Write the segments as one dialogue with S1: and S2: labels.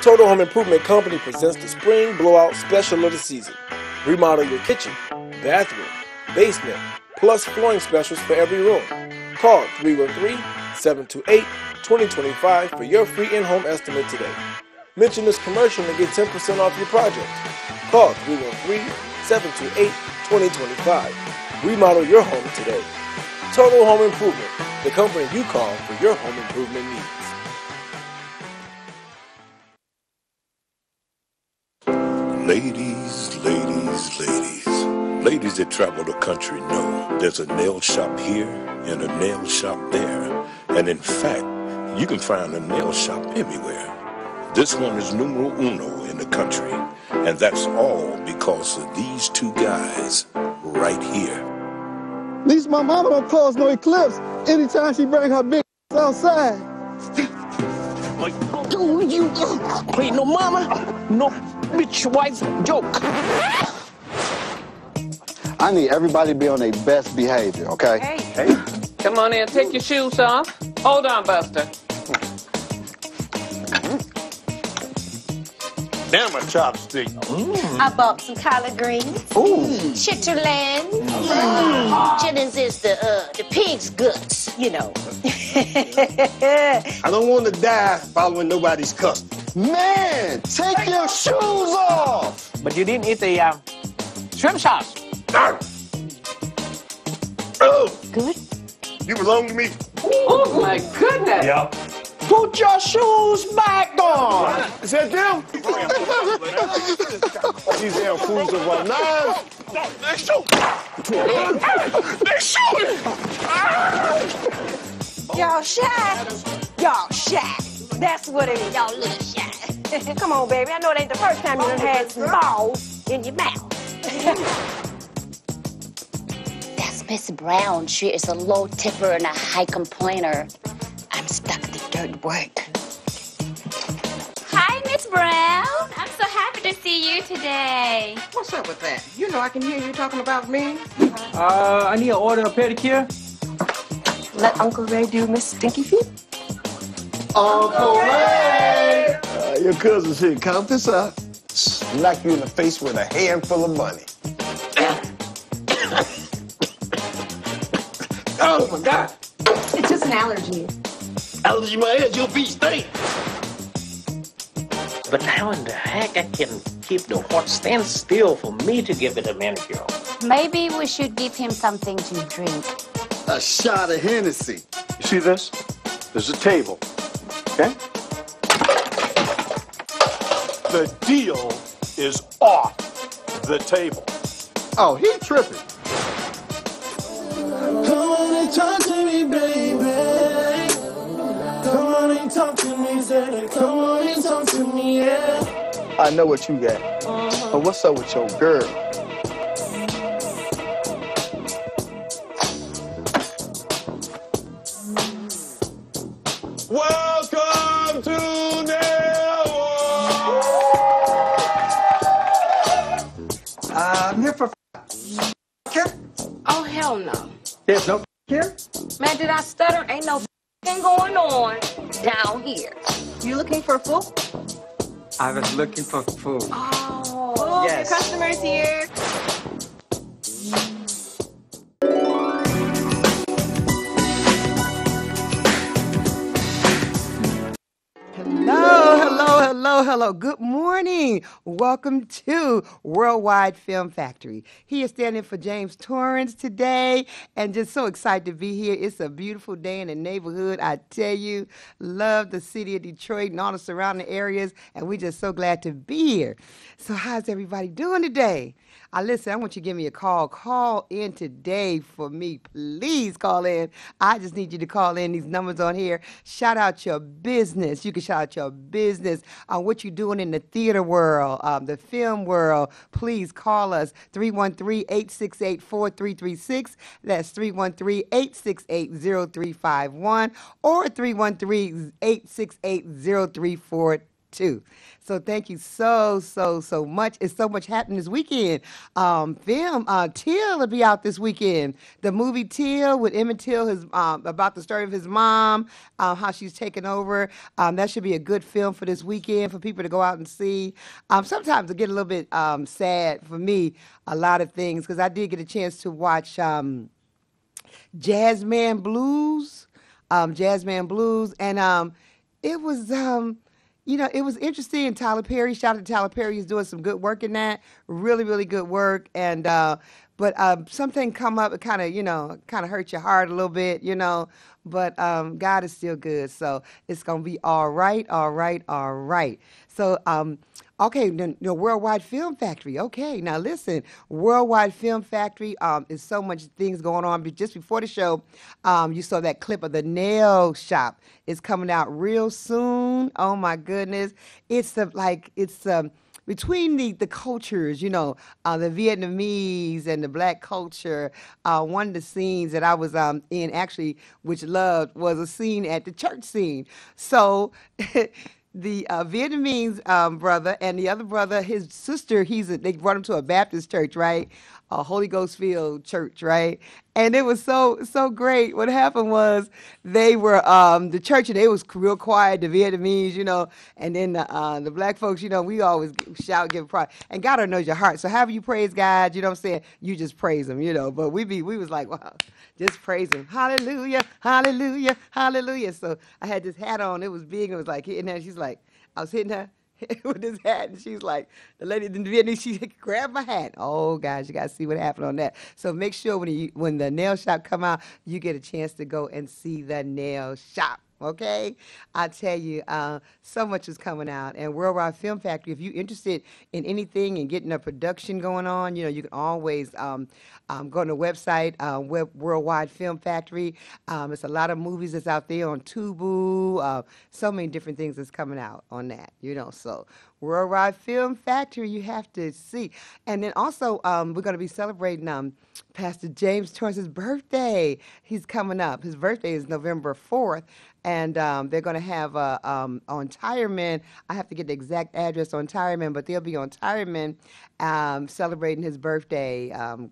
S1: Total Home Improvement Company presents the Spring Blowout Special of the season. Remodel your kitchen, bathroom, basement, plus flooring specials for every room. Call 313 728 2025 for your free in home estimate today. Mention this commercial and get 10% off your project. Call 313 728 2025. Remodel your home today. Total Home Improvement, the company you call for your home improvement needs.
S2: Ladies, ladies, ladies. Ladies that travel the country know there's a nail shop here and a nail shop there. And in fact, you can find a nail shop everywhere. This one is numero uno in the country. And that's all because of these two guys right here.
S3: At least my mama don't cause no eclipse anytime she bring her big outside.
S4: like, dude, you ain't no mama, no bitch wife joke.
S3: I need everybody to be on their best behavior, okay?
S5: Hey, come on in. Take your shoes off. Hold on, Buster.
S6: Damn a chopstick.
S7: I bought some collard greens. Chitterland. Chitlins is the uh, the pig's guts, you know.
S6: I don't want to die following nobody's custom.
S3: Man, take your shoes off!
S4: But you didn't eat the uh, shrimp sauce.
S6: Oh,
S7: Good.
S6: you belong to me.
S5: Oh my goodness.
S6: Yep.
S3: Put your shoes back on!
S6: Is that them? These damn fools of what knives. They shoot. They shooting.
S7: Y'all shy. Y'all shy. That's what it is. Y'all little shy. Come on, baby. I know it ain't the first time you done had some balls in your mouth.
S8: That's Miss Brown. She is a low tipper and a high complainer. I'm stuck at the dirt work.
S9: Hi, Miss Brown. I'm so happy to see you today.
S5: What's up with that? You know I can hear you talking about me.
S4: Uh, I need to order a pedicure.
S7: Let Uncle Ray do Miss Stinky Feet.
S3: Uncle Ray!
S6: Uh, your cousin's here. Count this out. Smack you in the face with a handful of money. oh my God.
S7: It's just an allergy.
S6: Allergy my head, your feet stink.
S10: But how in the heck I can keep the horse stand still for me to give it a manicure?
S8: Maybe we should give him something to drink.
S3: A shot of Hennessy.
S6: You see this? There's a table. Okay? The deal is off the table.
S3: Oh, he tripping.
S11: Talk to me, Zeddy. Come on and talk to me, yeah.
S3: I know what you got. Uh-huh. But what's up with your girl?
S6: Welcome to Nail
S4: I'm here for care.
S5: Oh hell no.
S4: There's no here.
S5: Man, did I stutter? Ain't no thing going on down here. You looking for food?
S4: I was looking for food.
S5: Oh, oh
S4: Yes.
S5: your customers here.
S12: Hello, hello, hello. Good morning. Welcome to Worldwide Film Factory. He is standing for James Torrance today and just so excited to be here. It's a beautiful day in the neighborhood. I tell you, love the city of Detroit and all the surrounding areas, and we're just so glad to be here. So, how's everybody doing today? I listen, I want you to give me a call. Call in today for me. Please call in. I just need you to call in these numbers on here. Shout out your business. You can shout out your business on what you're doing in the theater world, um, the film world. Please call us 313 868 4336. That's 313 868 0351 or 313 868 0342. So thank you so so so much. It's so much happening this weekend. Um, film uh, Till will be out this weekend. The movie Till with Emmett Till, his um, about the story of his mom, uh, how she's taken over. Um, that should be a good film for this weekend for people to go out and see. Um, sometimes it get a little bit um, sad for me. A lot of things because I did get a chance to watch um, Jazzman Blues, um, Jazzman Blues, and um, it was um, you know, it was interesting. Tyler Perry, shout out to Tyler Perry, he's doing some good work in that. Really, really good work. And uh, but um, something come up, it kind of, you know, kind of hurt your heart a little bit, you know. But um, God is still good, so it's gonna be all right, all right, all right. So um, Okay, the, the Worldwide Film Factory. Okay, now listen, Worldwide Film Factory um, is so much things going on. But just before the show, um, you saw that clip of the nail shop. It's coming out real soon. Oh my goodness, it's the like it's between the, the cultures, you know, uh, the Vietnamese and the black culture, uh, one of the scenes that I was um, in actually, which loved, was a scene at the church scene. So the uh, Vietnamese um, brother and the other brother, his sister, he's a, they brought him to a Baptist church, right? A Holy Ghost filled church, right? And it was so so great. What happened was they were um, the church and was real quiet, the Vietnamese, you know, and then the, uh, the black folks, you know, we always shout, give pride, and God knows your heart. So however you praise God, you know what I'm saying, you just praise Him, you know. But we be we was like, wow, just praise Him, Hallelujah, Hallelujah, Hallelujah. So I had this hat on, it was big, it was like hitting her. She's like, I was hitting her with this hat, and she's like, the lady in the Vietnamese, she grabbed my hat. Oh gosh, you gotta see what happened on that. So make sure when you, when the nail shop come out, you get a chance to go and see the nail shop. Okay, I tell you, uh, so much is coming out, and Worldwide Film Factory. If you're interested in anything and getting a production going on, you know you can always um, um, go on the website, uh, Web Worldwide Film Factory. Um, it's a lot of movies that's out there on Tubi. Uh, so many different things that's coming out on that. You know, so Worldwide Film Factory, you have to see. And then also, um, we're going to be celebrating um, Pastor James Torrance's birthday. He's coming up. His birthday is November 4th and um, they're going to have uh, um, on Tireman. I have to get the exact address on Tireman, but they'll be on Tireman um, celebrating his birthday. Um,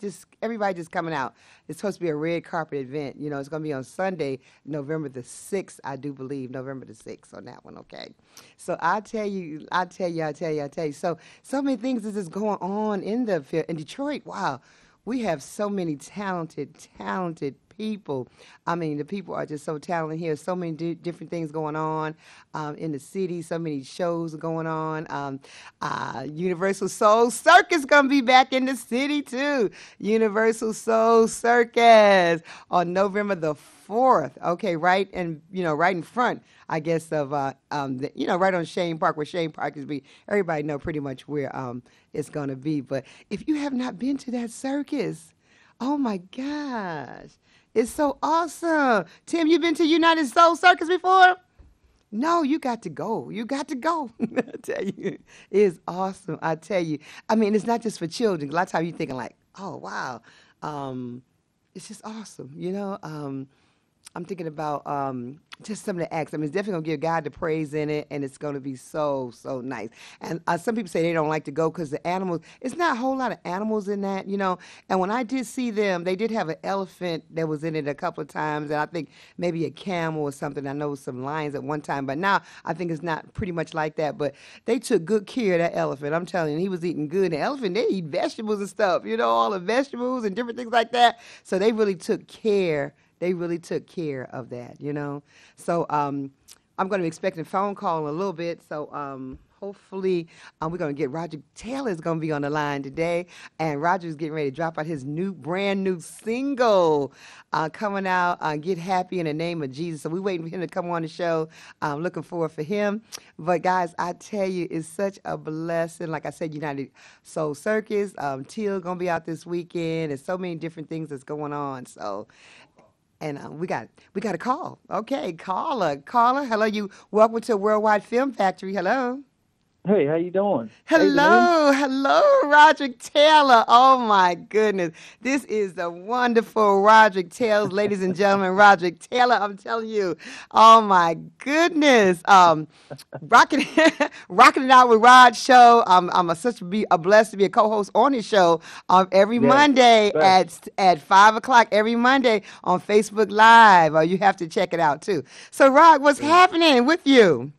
S12: just everybody just coming out. It's supposed to be a red carpet event. You know, it's going to be on Sunday, November the sixth, I do believe, November the sixth on that one. Okay, so I tell you, I tell you, I tell you, I tell you. So so many things is just going on in the in Detroit. Wow, we have so many talented, talented people. I mean, the people are just so talented here. So many di- different things going on um, in the city. So many shows going on. Um, uh, UniverSoul Circus gonna be back in the city too. UniverSoul Circus on November the fourth. Okay, right and you know right in front, I guess of uh, um, the, you know right on Chene Park where Chene Park is be. Everybody know pretty much where um, it's gonna be. But if you have not been to that circus, oh my gosh, it's so awesome. Tim, You've been to United Soul Circus before? No, you got to go. You got to go. I tell you, it is awesome. I tell you. I mean, it's not just for children. A lot of times you're thinking like, oh wow, um, it's just awesome. You know, um, I'm thinking about um, just some of the acts. I mean, it's definitely gonna give God the praise in it, and it's gonna be so so nice. And uh, some people say they don't like to go because the animals. It's not a whole lot of animals in that, you know. And when I did see them, they did have an elephant that was in it a couple of times, and I think maybe a camel or something. I know some lions at one time, but now I think it's not pretty much like that. But they took good care of that elephant. I'm telling you, he was eating good. The elephant they eat vegetables and stuff, you know, all the vegetables and different things like that. So they really took care they really took care of that, you know. So um, I'm going to be expecting a phone call in a little bit. So um, hopefully um, we're going to get Roger Taylor is going to be on the line today, and Roger's getting ready to drop out his new, brand new single uh, coming out. Uh, Get happy in the name of Jesus. So we're waiting for him to come on the show. I'm looking forward for him. But guys, I tell you, it's such a blessing. Like I said, United Soul Circus. Um, Till gonna be out this weekend. There's so many different things that's going on. So and uh, we got we got a call. Okay, caller, caller. Hello, you. Welcome to Worldwide Film Factory. Hello.
S13: Hey, how you doing? Hey.
S12: Hello, hello, Roderick Taylor. Oh my goodness. This is the wonderful Roderick Taylor, ladies and gentlemen. Roderick Taylor, I'm telling you. Oh my goodness. Um rocking rocking it out with Rod show. Um, I'm a such be a blessed to be a co-host on his show um every
S13: Yes,
S12: Monday
S13: best.
S12: at at five o'clock every Monday on Facebook Live. Or you have to check it out too. So Rod, what's happening with you?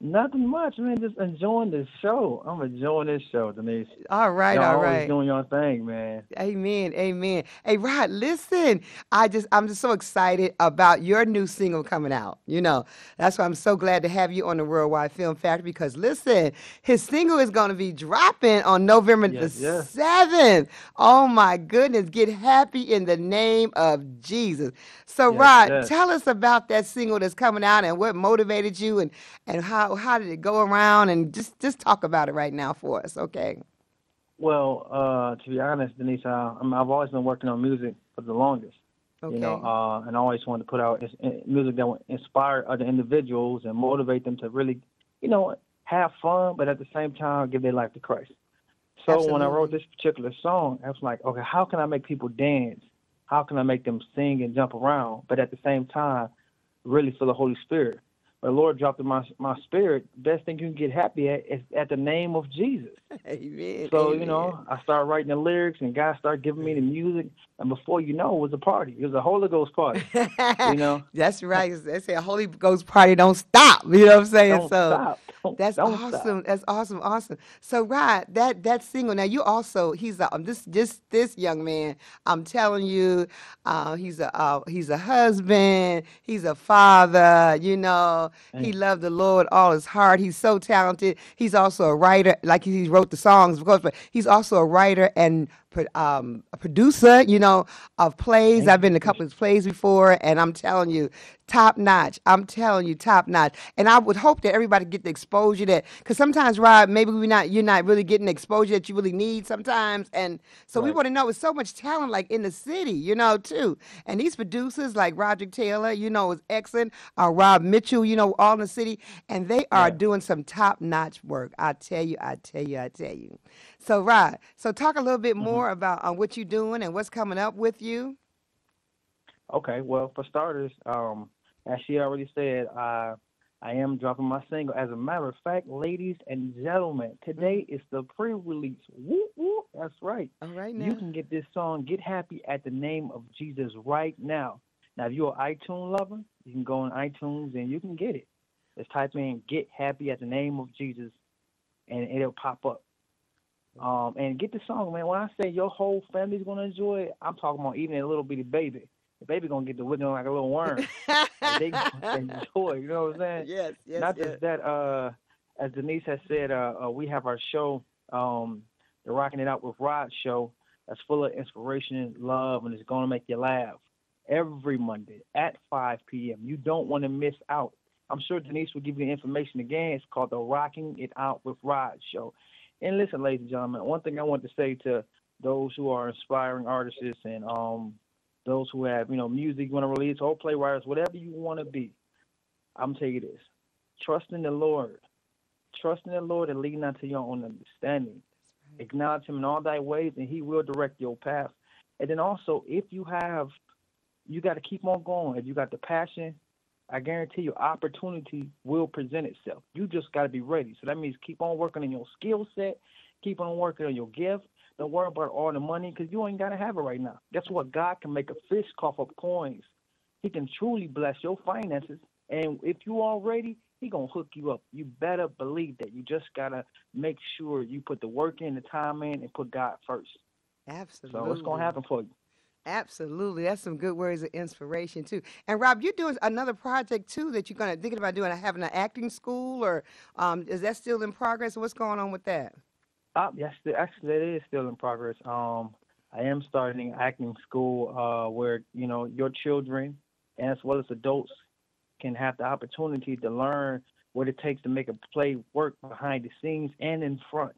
S13: Nothing much, man. Just enjoying the show. I'm enjoying this show, Denise.
S12: All right,
S13: Y'all
S12: all
S13: always doing your thing, man.
S12: Amen. Amen. Hey, Rod, listen. I just I'm just so excited about your new single coming out. You know, that's why I'm so glad to have you on the Worldwide Film Factory because listen, his single is gonna be dropping on November
S13: Yes,
S12: the
S13: yes.
S12: seventh. Oh my goodness. Get happy in the name of Jesus. So
S13: Yes,
S12: Rod, tell us about that single that's coming out and what motivated you and and how how did it go around and just just talk about it right now for us, okay?
S13: Well, uh, to be honest, Denise, uh, I mean, I've always been working on music for the longest. You know, uh, and I always wanted to put out music that would inspire other individuals and motivate them to really, you know, have fun, but at the same time give their life to Christ. So when I wrote this particular song, I was like, okay, how can I make people dance? How can I make them sing and jump around, but at the same time, really feel the Holy Spirit? The Lord dropped in my my spirit. Best thing you can get happy at is at the name of Jesus.
S12: Amen.
S13: So
S12: amen.
S13: you know, I started writing the lyrics, and God started giving me the music, and before you know, it was a party. It was a Holy Ghost party. you know,
S12: That's right. They say a Holy Ghost party don't stop. You know what I'm saying?
S13: don't
S12: so
S13: stop. Don't,
S12: that's
S13: don't
S12: awesome.
S13: stop.
S12: That's awesome. Awesome. So Rod, that that single. Now you also he's a um, this this this young man. I'm telling you, uh, he's a uh, he's a husband. He's a father. You know, he loved the Lord all his heart. He's so talented. He's also a writer. Like he wrote the songs, of course, but he's also a writer and pro- um, a producer. You know, of plays. I've been to a couple of plays before, and I'm telling you, top notch. I'm telling you, top notch. And I would hope that everybody get the exposure that, because sometimes, Rob, maybe we're not you're not really getting the exposure that you really need sometimes, and so we
S13: Right.
S12: want to know with so much talent like in the city, you know, too. And these producers like Roderick Taylor, you know, is excellent. Uh, Rob Mitchell, you know, all in the city, and they are
S13: Yeah.
S12: doing some top notch work. I tell you, I tell you, I tell you. So, Rod, so talk a little bit
S13: hmm
S12: more about uh, what you're doing and what's coming up with you.
S13: Okay. Well, for starters, um, as she already said, I I am dropping my single. As a matter of fact, ladies and gentlemen, today is the pre-release. Woo woo. That's right.
S12: All right now.
S13: You can get this song, Get Happy, at the name of Jesus right now. Now, if you're an iTunes lover, you can go on iTunes and you can get it. Just type in Get Happy at the name of Jesus and it'll pop up. Um, and get the song, man. When I say your whole family's gonna enjoy it, I'm talking about even a little bitty baby. The baby gonna get the whipping like a little worm. They enjoy. it, You know what I'm saying?
S12: yes, yes,
S13: Not
S12: yes.
S13: just that. Uh, as Denise has said, uh, uh, we have our show, um, the Rocking It Out with Rod show. That's full of inspiration, and love, and it's gonna make you laugh. Every Monday at 5 p.m. You don't want to miss out. I'm sure Denise will give you the information again. It's called the Rocking It Out with Rod show. And listen, ladies and gentlemen, one thing I want to say to those who are inspiring artists and um, those who have, you know, music you want to release or playwrights, whatever you want to be, I'm tell you this: trust in the Lord, trust in the Lord, and lean not to your own understanding. Acknowledge Him in all thy ways, and He will direct your path. And then also, if you have, you got to keep on going. If you got the passion, I guarantee you, opportunity will present itself. You just got to be ready. So that means keep on working on your skill set, keep on working on your gift. Don't worry about all the money because you ain't got to have it right now. Guess what? God can make a fish cough up coins. He can truly bless your finances. And if you are ready, he gonna hook you up. You better believe that. You just gotta make sure you put the work in, the time in, and put God first.
S12: Absolutely.
S13: So it's gonna happen for you.
S12: Absolutely. That's some good words of inspiration too. And Rob, you're doing another project too that you're gonna thinking about doing having an acting school or um is that still in progress? What's going on with that?
S13: Uh, yes, actually, that is still in progress. Um, I am starting acting school uh, where you know your children, as well as adults, can have the opportunity to learn what it takes to make a play work behind the scenes and in front.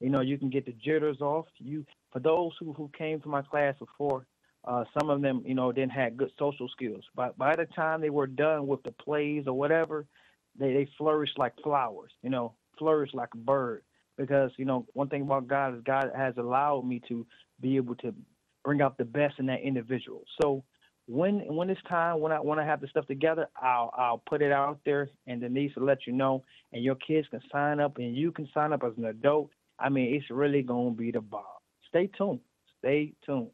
S13: You know, you can get the jitters off. You for those who who came to my class before, uh, some of them, you know, didn't have good social skills. But by the time they were done with the plays or whatever, they they flourished like flowers. You know, flourish like a bird. Because you know, one thing about God is God has allowed me to be able to bring out the best in that individual. So when when it's time, when I when I have the stuff together, I'll I'll put it out there, and Denise will let you know, and your kids can sign up, and you can sign up as an adult. I mean, it's really gonna be the bomb. Stay tuned. Stay tuned.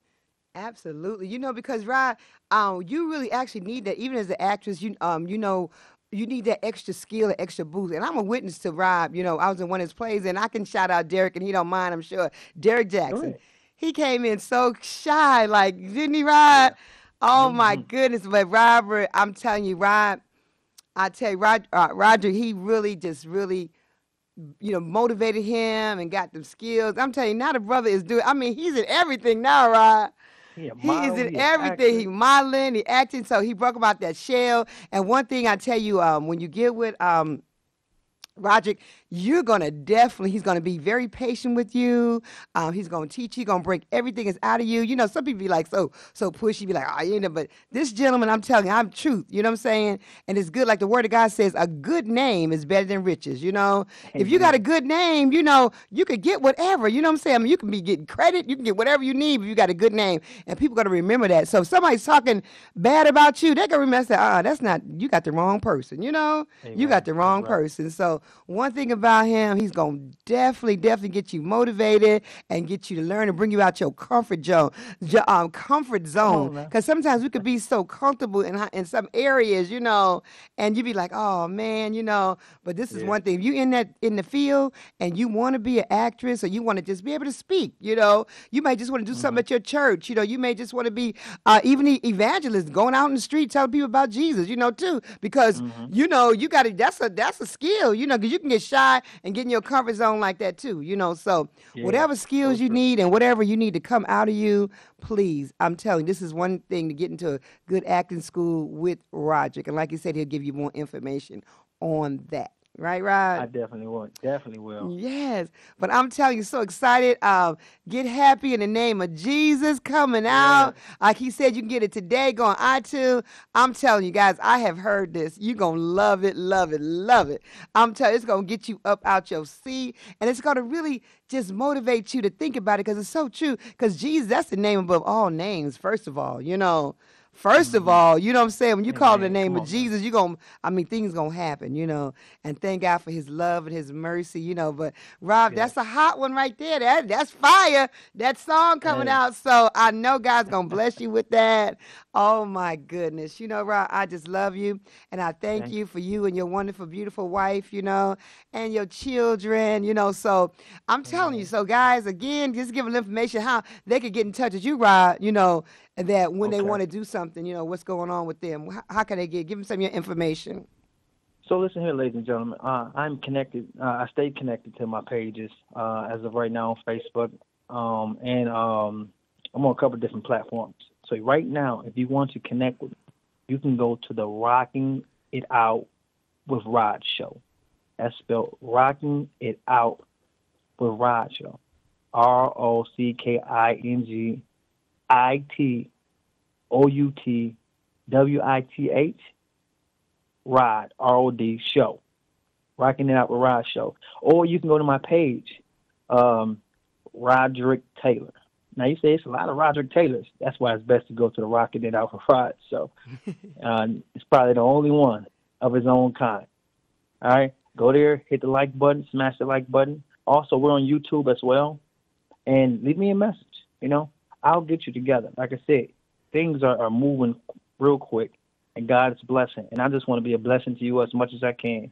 S12: Absolutely. You know, because Rod, um, you really actually need that. Even as an actress, you um, you know, you need that extra skill, and extra boost. And I'm a witness to Rob. You know, I was in one of his plays, and I can shout out Derek, and he don't mind. I'm sure. Derek Jackson. He came in so shy, like didn't he, Rod? Oh my goodness! But Robert, I'm telling you, Rod, I tell you, Rod, uh, Roger, he really just really, you know, motivated him and got them skills. I'm telling you, now the brother is doing. I mean, he's in everything now, Rod.
S13: He,
S12: He is in
S13: he
S12: everything. He modeling, he acting. So he broke about that shell. And one thing I tell you, um, when you get with um, Roderick, you're gonna definitely. He's gonna be very patient with you. Um, he's gonna teach you. Gonna break everything that's out of you. You know, some people be like so so pushy, be like, oh, you know. But this gentleman, I'm telling you, I'm truth. You know what I'm saying? And it's good. Like the word of God says, a good name is better than riches. You know, if you got a good name, you know, you could get whatever. You know what I'm saying? I mean, you can be getting credit. You can get whatever you need if you got a good name, and people gonna remember that. So if somebody's talking bad about you, they gonna remember. Say, ah, that's not. You got the wrong person. You know, you got the wrong person. So one thing about him, he's gonna definitely, definitely get you motivated and get you to learn and bring you out your comfort zone, um, comfort zone. Because sometimes we could be so comfortable in in some areas, you know, and you'd be like, oh man, you know. But this is
S13: Yeah.
S12: one thing. If you in that in the field and you want to be an actress or you want to just be able to speak, you know, you might just want to do something at your church. You know, you may just want to be uh, even the evangelist, going out in the street telling people about Jesus. You know, too, because you know you got to. That's a that's a skill. You know, because you can get shy and get in your comfort zone like that too. You know, so
S13: Yeah,
S12: whatever skills you need and whatever you need to come out of you, please. I'm telling you, this is one thing to get into a good acting school with Roderick, and like you said, he'll give you more information on that. Right, Rod?
S13: I definitely will. Definitely will.
S12: Yes, but I'm telling you, so excited. Um, get happy in the name of Jesus coming out. Like he said, you can get it today. Go on iTunes. I'm telling you guys, I have heard this. You're gonna love it, love it, love it. I'm telling you, it's gonna get you up out your seat, and it's gonna really just motivate you to think about it because it's so true. Because Jesus, that's the name above all names. First of all, you know. 1st of all, you know what I'm saying? When you call the name of Jesus, you're going to, I mean, things going to happen, you know. And thank God for his love and his mercy, you know. But Rob, that's a hot one right there. That That's fire. That song coming
S13: Hey.
S12: out. So I know God's going to bless you with that. Oh, my goodness. You know, Rob, I just love you. And I thank
S13: Thank
S12: you for you and your wonderful, beautiful wife, you know, and your children, you know. So I'm telling you. So, guys, again, just giving information how they could get in touch with you, Rob, you know, that when they want to do something, you know, what's going on with them. How, how can they get? Give them some of your information.
S13: So listen here, ladies and gentlemen. Uh, I'm connected. Uh, I stay connected to my pages uh, as of right now on Facebook, um, and um, I'm on a couple different platforms. So right now, if you want to connect with me, you can go to the Rocking It Out with Rod show. That's spelled Rocking It Out with Rod show. R O C K I N G I T O U T W I T H Rod, R O D show. Rocking it out with Rod show. Or you can go to my page, um, Roderick Taylor. Now you say it's a lot of Roderick Taylors. That's why it's best to go to the Rocking It Out with Rod show. uh, it's probably the only one of his own kind. All right, go there, hit the like button, smash the like button. Also, we're on YouTube as well, and leave me a message. You know, I'll get you together. Like I said, things are, are moving real quick, and God is blessing. And I just want to be a blessing to you as much as I can.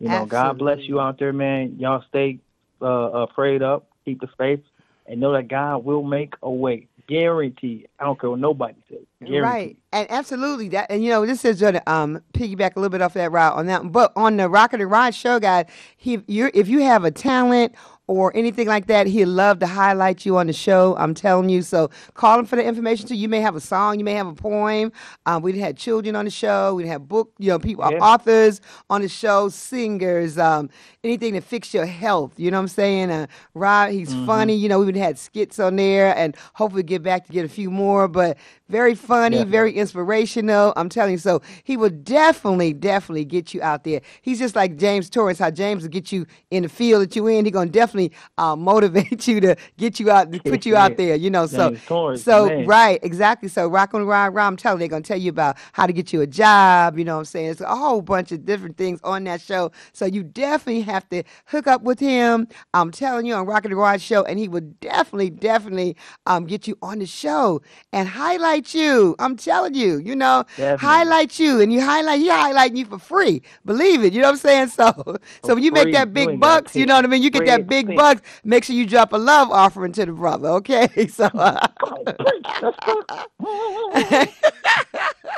S13: You know, God bless you out there, man. Y'all stay uh, uh, prayed up, keep the faith, and know that God will make a way. Guaranteed. I don't care what nobody says. Guaranteed.
S12: Right, and absolutely that, and you know, this is to um piggyback a little bit off that route on that. But on the Rocket and Rod show, guys, he, you're, if you have a talent or anything like that, he'd love to highlight you on the show. I'm telling you. So call him for the information too. You may have a song, you may have a poem. Um, we've had children on the show. We'd have book, you know, people,
S13: Yeah.
S12: authors on the show, singers, um, anything to fix your health. You know what I'm saying? Uh, Rob, he's
S13: Mm-hmm.
S12: funny. You know, we've had skits on there, and hopefully get back to get a few more. But very funny,
S13: Definitely.
S12: very inspirational. I'm telling you. So he will definitely, definitely get you out there. He's just like James Torrance. How James will get you in the field that you in. He gonna definitely uh, motivate you to get you out, put you out there. You know. So so
S13: man.
S12: right, exactly. So rock on ride, ride. I'm telling you, they're gonna tell you about how to get you a job. You know what I'm saying? It's a whole bunch of different things on that show. So you definitely have to hook up with him. I'm telling you on Rock and the Ride show, and he would definitely, definitely um get you on the show and highlight you. I'm telling you, you know,
S13: Definitely.
S12: highlight you, and you highlight he highlighting you for free. Believe it. You know what I'm saying? So so when you make that big bucks, you know what I mean. You get that big
S13: expense.
S12: bucks. Make sure you drop a love offering to the brother. Okay, so. Uh,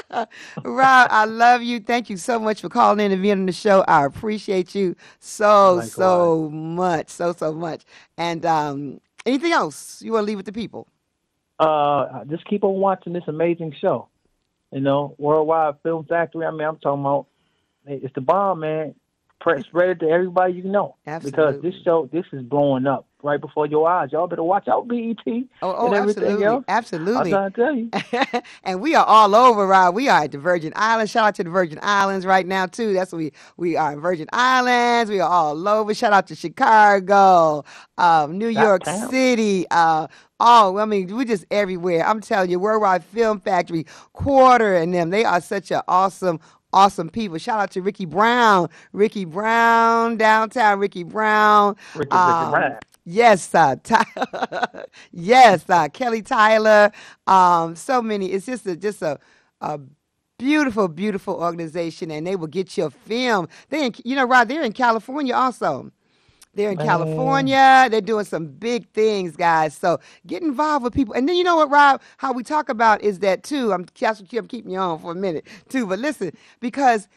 S12: Rob, I love you. Thank you so much for calling in and being on the show. I appreciate you so, so much. So, so much. And um, anything else you want to leave with the people?
S13: uh, just keep on watching this amazing show. You know, Worldwide Film Factory. I mean, I'm talking about it's the bomb, man. Press spread it to everybody you know because this show this is blowing up right before your eyes. Y'all better watch out, BET
S12: Oh, oh
S13: and everything
S12: absolutely.
S13: else.
S12: Absolutely.
S13: I'm trying to tell you.
S12: and we are all over, Rob. We are at the Virgin Islands. Shout out to the Virgin Islands right now too. That's what we we are in Virgin Islands. We are all over. Shout out to Chicago, um, New York
S13: Downtown.
S12: City. Uh, oh, I mean, we're just everywhere. I'm telling you, Worldwide Film Factory, Quarter, and them. They are such an awesome. Awesome people. Shout out to Ricky Brown. Ricky Brown, downtown Ricky Brown.
S13: Ricky, Ricky
S12: Um,
S13: Brown.
S12: Yes, uh, Ty- yes, uh, Kelly Tyler. Um, so many. It's just a just a, a beautiful, beautiful organization, and they will get your film. They, in, you know, Rod, they're in California also. They're in
S13: Man.
S12: California. They're doing some big things, guys. So get involved with people. And then you know what, Rob? How we talk about is that too. I'm I'm keeping you on for a minute too. But listen, because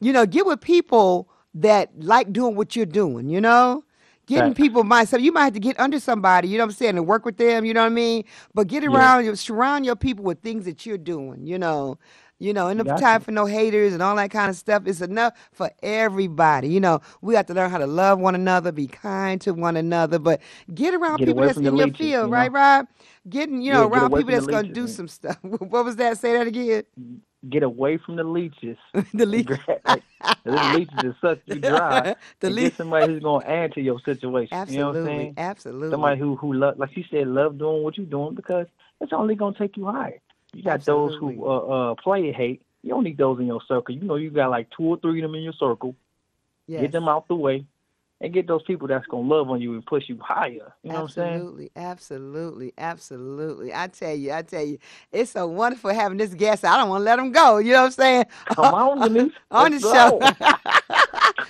S12: you know, get with people that like doing what you're doing. You know, getting
S13: Right.
S12: people mindset. You might have to get under somebody. You know what I'm saying, and work with them. You know what I mean. But get around, you surround your people with things that you're doing. You know. You know, enough
S13: Gotcha.
S12: time for no haters and all that kind of stuff. It's enough for everybody. You know, we have to learn how to love one another, be kind to one another, but get around
S13: Get
S12: people that's in your
S13: leeches,
S12: field,
S13: you
S12: right. Rob? Getting, you know,
S13: Yeah,
S12: around people that's going to do
S13: man.
S12: some stuff. what was that? Say that again.
S13: Get away from the leeches.
S12: the leeches.
S13: the leeches is such you dry.
S12: The
S13: and
S12: le-
S13: get somebody who's gonna add to your situation. You know what I'm
S12: Absolutely,
S13: saying?
S12: absolutely.
S13: Somebody who who love, like you said, love doing what you're doing because it's only gonna take you higher. You got those who uh, uh play hate. You don't need those in your circle. You know you got like two or three of them in your circle.
S12: Yes.
S13: Get them out the way, and get those people that's gonna love on you and push you higher. You know what I'm saying?
S12: Absolutely, absolutely, absolutely. I tell you, I tell you, it's so wonderful having this guest. I don't want to let him go. You know what I'm saying?
S13: Come on, Denise.
S12: on the show.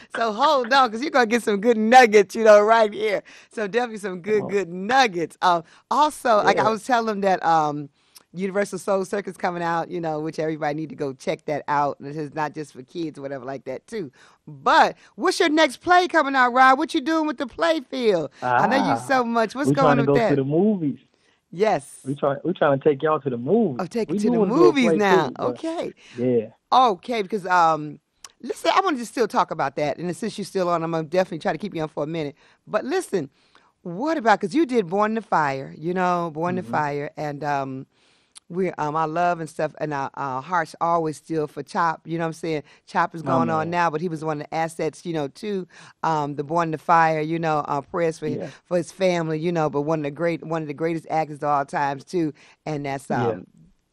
S12: so hold on, because you're gonna get some good nuggets, you know, right here. So definitely some good, good nuggets. Um, also, like I was telling them that um, UniverSoul Circus coming out, you know, which everybody need to go check that out. This is not just for kids or whatever like that too. But what's your next play coming out, Rob? What you doing with the play field? I know you
S13: Ah,
S12: so much. What's going
S13: trying to
S12: on
S13: go
S12: with
S13: to the movies.
S12: Yes.
S13: We try we trying to take y'all to the movies.
S12: Oh, take it to the movies now.
S13: too,
S12: okay.
S13: Yeah.
S12: Okay, because um, listen, I want to just still talk about that, and since you're still on, I'm gonna definitely try to keep you on for a minute. But listen, what about because you did Born in the Fire, you know, Born
S13: Mm-hmm.
S12: the Fire, and um, we um, our love and stuff, and our, our hearts always still for Chop. You know what I'm saying? Chop is
S13: My
S12: going on now, but he was one of the assets, you know, to um, the Born in the Fire. You know, uh, prayers for
S13: Yeah.
S12: for his family. You know, but one of the great, one of the greatest actors of all times too, and that's um,
S13: Yeah.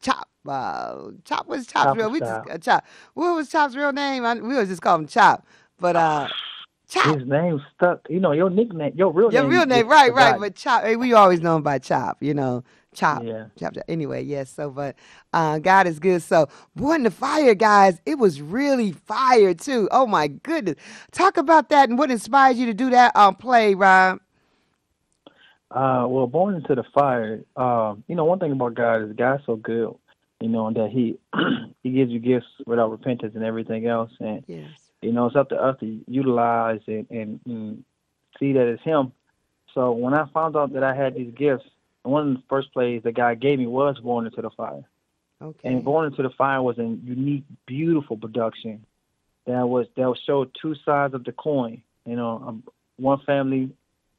S12: Chop. Uh, Chop was Chop's
S13: Chopper
S12: real. We just uh, Chop. What was Chop's real name? I, we was just call him Chop. But uh, Chop.
S13: His name stuck. You know your nickname, your real
S12: Your
S13: name.
S12: real name, right, right. But Chop, eh, we always know him by Chop. You know, Chop.
S13: Yeah.
S12: Chop. Chop. Anyway, yes. So, but uh, God is good. So, Born in the Fire, guys, it was really fire too. Oh my goodness. Talk about that and what inspired you to do that um play, Rob.
S13: Uh, well, born into the fire. Um, you know, one thing about God is God's so good. You know that He He gives you gifts without repentance and everything else, and
S12: Yes.
S13: you know it's up to us to utilize and and, and see that it's Him So when I found out that I had these gifts, one of the first plays that God gave me was Born Into the Fire.
S12: Okay.
S13: And Born Into the Fire was a unique, beautiful production that was that was showed two sides of the coin. You know, um, one family,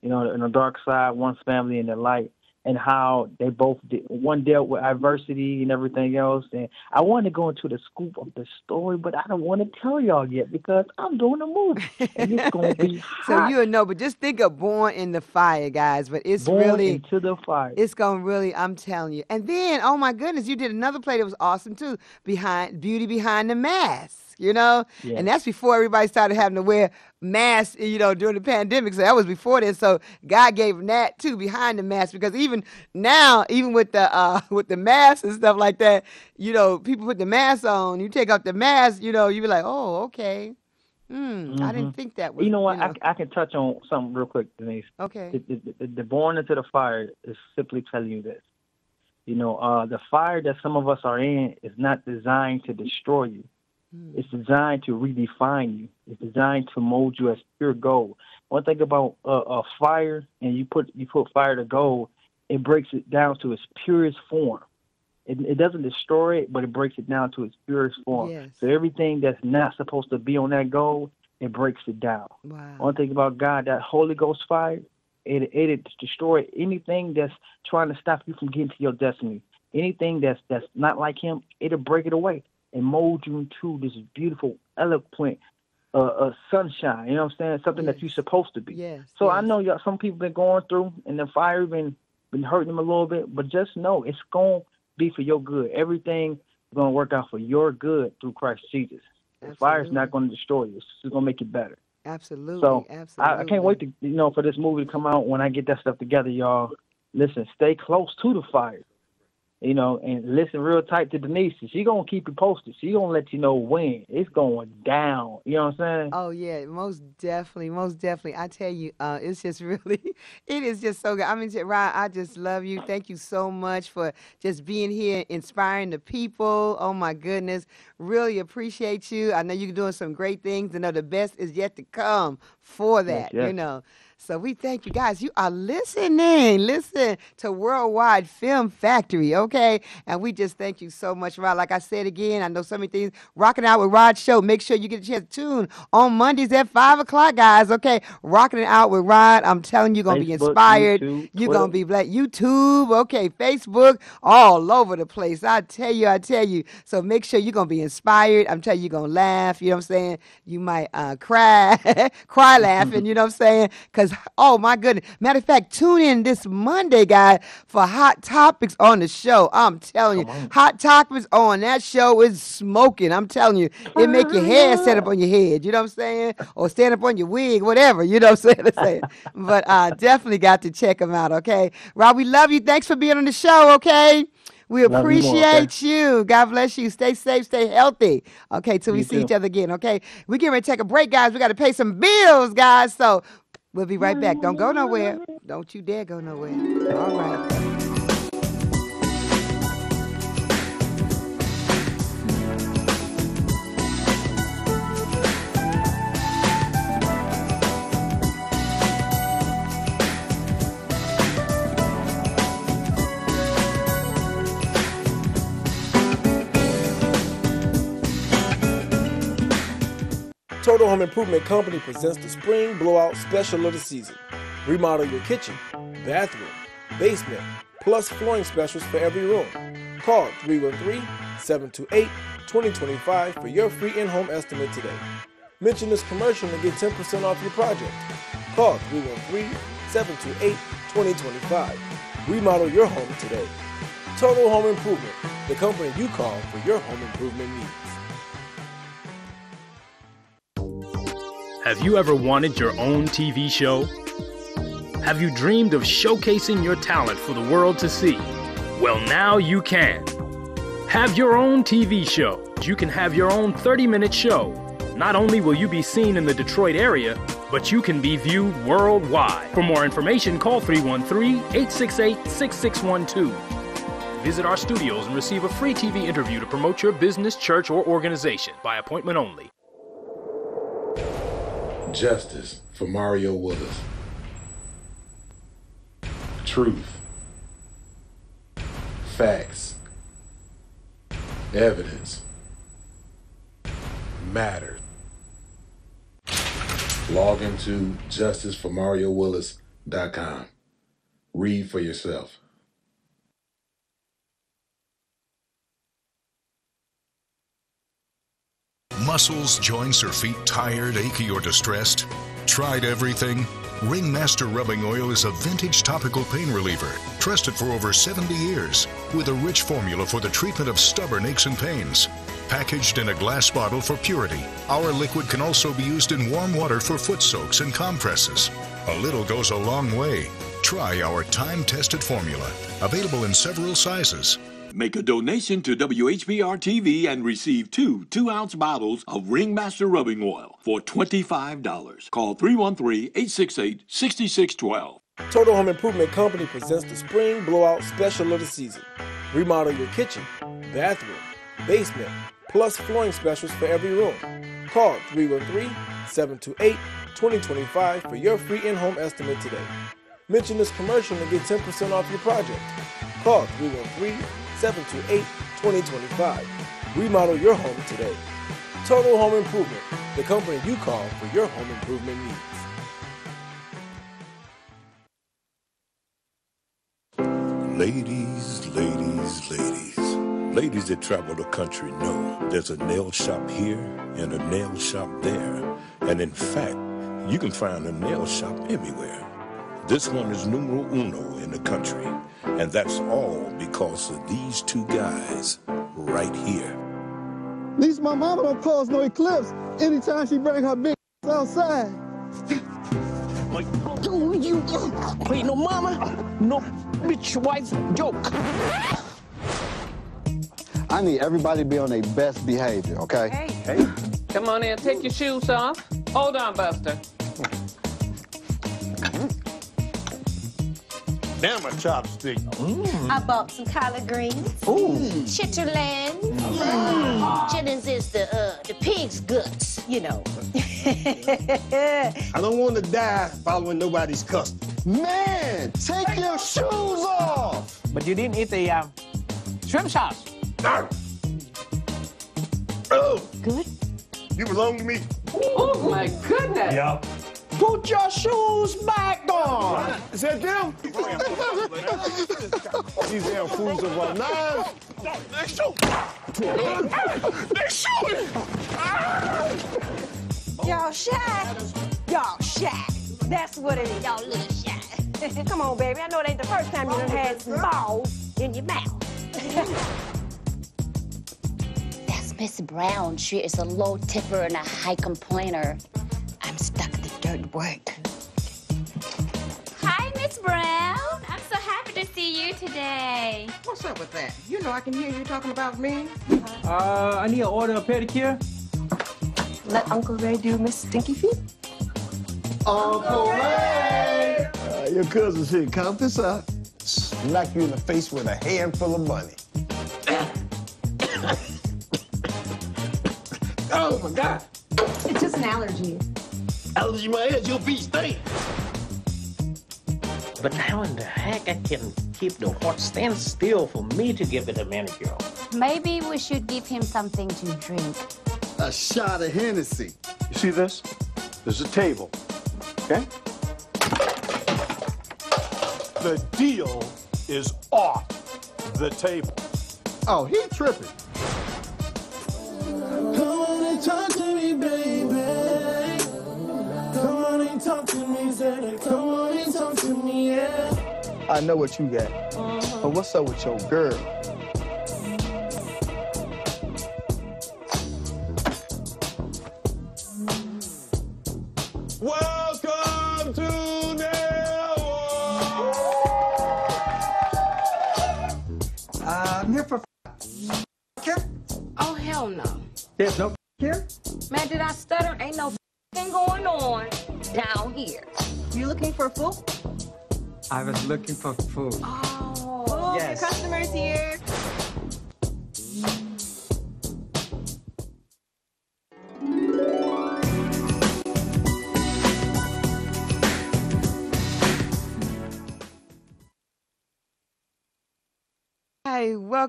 S13: you know, in the dark side, one family in the light, and how they both did, one dealt with adversity and everything else. And I want to go into the scoop of the story, but I don't want to tell y'all yet because I'm doing a movie and it's gonna be
S12: So you know, but just think of Born in the Fire, guys. But it's
S13: Born
S12: really
S13: into the fire.
S12: It's gonna really, I'm telling you. And then, oh my goodness, you did another play that was awesome too. Behind Beauty Behind the Mask, you know?
S13: Yeah.
S12: And that's before everybody started having to wear masks, you know, during the pandemic. So that was before this. So God gave them that too, behind the mask. Because even now, even with the uh with the masks and stuff like that, you know, people put the mask on, you take off the mask, you know, you be like, Oh, okay. Hmm, I didn't
S13: Mhm.
S12: think that was
S13: You know what?
S12: you know.
S13: I, I can touch on something real quick, Denise.
S12: Okay.
S13: The, the, the, the born into the fire is simply telling you this. You know, uh, the fire that some of us are in is not designed to destroy you. It's designed to redefine you. It's designed to mold you as pure gold. One thing about uh, a fire, and you put you put fire to gold, it breaks it down to its purest form. It, it doesn't destroy it, but it breaks it down to its purest form.
S12: Yes.
S13: So everything that's not supposed to be on that gold, it breaks it down.
S12: Wow.
S13: One thing about God, that Holy Ghost fire, it it destroy anything that's trying to stop you from getting to your destiny. Anything that's that's not like Him, it'll break it away and mold you into this beautiful, eloquent, uh, uh sunshine. You know what I'm saying? Something that you're supposed to be.
S12: Yes.
S13: So I know y'all, some people been going through, and the fire been been hurting them a little bit, but just know it's gonna be for your good. Everything is gonna work out for your good through Christ Jesus. The fire's not gonna destroy you. It's just gonna make it better.
S12: Absolutely.
S13: So
S12: absolutely.
S13: I, I can't wait to you know for this movie to come out when I get that stuff together, y'all. Listen, stay close to the fire. You know, and listen real tight to Denise. She gonna keep you posted. She gonna let you know when it's going down. You know what I'm saying?
S12: Oh yeah, most definitely, most definitely. I tell you, uh, it's just really, it is just so good. I mean, Ryan, I just love you. Thank you so much for just being here, inspiring the people. Oh my goodness, really appreciate you. I know you're doing some great things. I know the best is yet to come for that. You
S14: yes.
S12: know. So we thank you guys. You are listening. Listen to Worldwide Film Factory, okay? And we just thank you so much, Rod. Like I said again, I know so many things. Rocking out with Rod show. Make sure you get a chance to tune on Mondays at five o'clock, guys. Okay, rocking it out with Rod. I'm telling you, you're gonna be inspired.
S13: YouTube,
S12: you're gonna be black. YouTube, okay, Facebook, all over the place. I tell you, I tell you. So make sure you're gonna be inspired. I'm telling you, you're gonna laugh. You know what I'm saying? You might uh, cry, cry laughing. You know what I'm saying? Because oh my goodness. Matter of fact, tune in this Monday, guys, for hot topics on the show. I'm telling you, hot topics on that show is smoking. I'm telling you, it make your hair stand up on your head. You know what I'm saying? Or stand up on your wig, whatever. You know what I'm saying? But uh, definitely got to check them out. Okay, Rob, we love you. Thanks for being on the show. Okay. We
S14: Love you more,
S12: appreciate you. God bless you. Stay safe, stay healthy. Okay, till we
S14: You
S12: see
S14: too.
S12: each other again. Okay, we getting ready to take a break, guys. We got to pay some bills, guys. So we'll be right back. Don't go nowhere. Don't you dare go nowhere. All right.
S1: Total Home Improvement Company presents the spring blowout special of the season. Remodel your kitchen, bathroom, basement, plus flooring specials for every room. Call 313-728-2025 for your free in-home estimate today. Mention this commercial and get 10% off your project. Call 313-728-2025. Remodel your home today. Total Home Improvement, the company you call for your home improvement needs.
S15: Have you ever wanted your own TV show? Have you dreamed of showcasing your talent for the world to see? Well, now you can. Have your own TV show. You can have your own 30 minute show. Not only will you be seen in the Detroit area, but you can be viewed worldwide. For more information, call 313 868 6612. Visit our studios and receive a free TV interview to promote your business, church, or organization by appointment only.
S2: Justice for Mario Willis.
S14: truth, facts, evidence Matter. Log into justiceformariowillis.com. Read for yourself.
S16: Muscles, joints, or feet tired, achy, or distressed? Tried everything? Ringmaster Rubbing Oil is a vintage topical pain reliever, trusted for over 70 years, with a rich formula for the treatment of stubborn aches and pains. Packaged in a glass bottle for purity, our liquid can also be used in warm water for foot soaks and compresses. A little goes a long way. Try our time tested formula, available in several sizes.
S17: Make a donation to WHBR TV and receive two two ounce bottles of Ringmaster Rubbing Oil for $25. Call 313 868 6612.
S1: Total Home Improvement Company presents the Spring Blowout Special of the season. Remodel your kitchen, bathroom, basement, plus flooring specials for every room. Call 313 728 2025 for your free in home estimate today. Mention this commercial and get 10% off your project. Call 313 728 2025. Remodel your home today. Total Home Improvement, the company you call for your home improvement needs.
S2: Ladies, ladies, ladies. Ladies that travel the country know there's a nail shop here and a nail shop there. And in fact, you can find a nail shop everywhere. This one is numero uno in the country. And that's all because of these two guys right here.
S3: At least my mama don't cause no eclipse anytime she bring her big outside.
S4: Oh, you uh, ain't no mama, no bitch wife joke.
S6: I need everybody to be on their best behavior, okay? Hey.
S18: Hey, come on in. Take your shoes off. Hold on, Buster.
S19: Damn a chopstick.
S7: I bought some collard greens.
S19: Ooh.
S7: Chitterland.
S8: Mm. Chitlins is the uh, the pig's guts, you know.
S19: I don't want to die following nobody's custom.
S6: Man, take your shoes off.
S18: But you didn't eat the uh, shrimp sauce.
S19: Oh,
S7: Good.
S19: you belong to me.
S18: Oh my goodness.
S19: Yeah.
S4: Put your shoes back on.
S19: Is that them? These damn fools of our knives. They shoot. They shooting.
S7: Y'all shy. Y'all shy. That's what it is. Y'all little shy. Come on, baby. I know it ain't the first time you done had some balls in your mouth.
S8: That's Miss Brown. She is a low tipper and a high complainer. I'm stuck at the work.
S9: Hi, Miss Brown. I'm so happy to see you today.
S12: What's up with that? You know I can hear you talking about me.
S13: Uh, I need to order a pedicure.
S7: Let Uncle Ray do Miss Stinky Feet.
S6: Uncle Ray! Uh, your cousin said, count this out. Smack you in the face with a handful of money.
S19: Oh my God.
S7: It's just an allergy.
S19: Allergy my head, your feet stink.
S10: But how in the heck I can keep the horse stand still for me to give it a manicure?
S8: Maybe we should give him something to drink.
S6: A shot of Hennessy.
S19: You see this? There's a table. Okay? The deal is off the table.
S6: Oh, he tripping.
S11: Talk to me. Come on and talk to me, yeah.
S3: I know what you got. But what's up with your girl?
S7: Looking for food.
S5: Oh,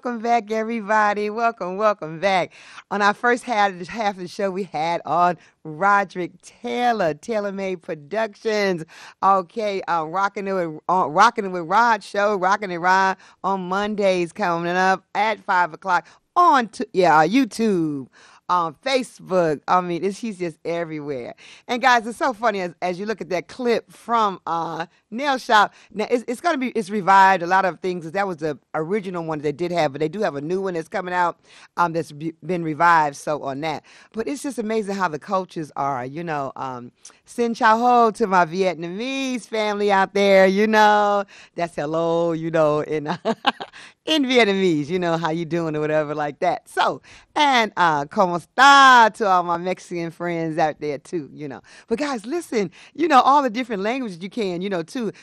S12: welcome back, everybody. Welcome, welcome back. On our first half, of the show, we had on Roderick Taylor, Taylor Made Productions. Okay, uh, rocking it with uh, rocking it with Rod show, rocking it Rod on Mondays coming up at five o'clock on yeah YouTube on Facebook. I mean, it's, he's just everywhere. And guys, it's so funny as, as you look at that clip from uh, Nail Shop. Now it's, it's gonna be it's revived a lot of things. That was the original one they did have, but they do have a new one that's coming out um, that's been revived. So on that, but it's just amazing how the cultures are. You know, um, Xin Chao Ho to my Vietnamese family out there. You know, that's hello. You know, in in Vietnamese. You know how you doing or whatever like that. So and uh, como está to all my Mexican friends out there too. You know, but guys, listen. You know all the different languages you can. You know.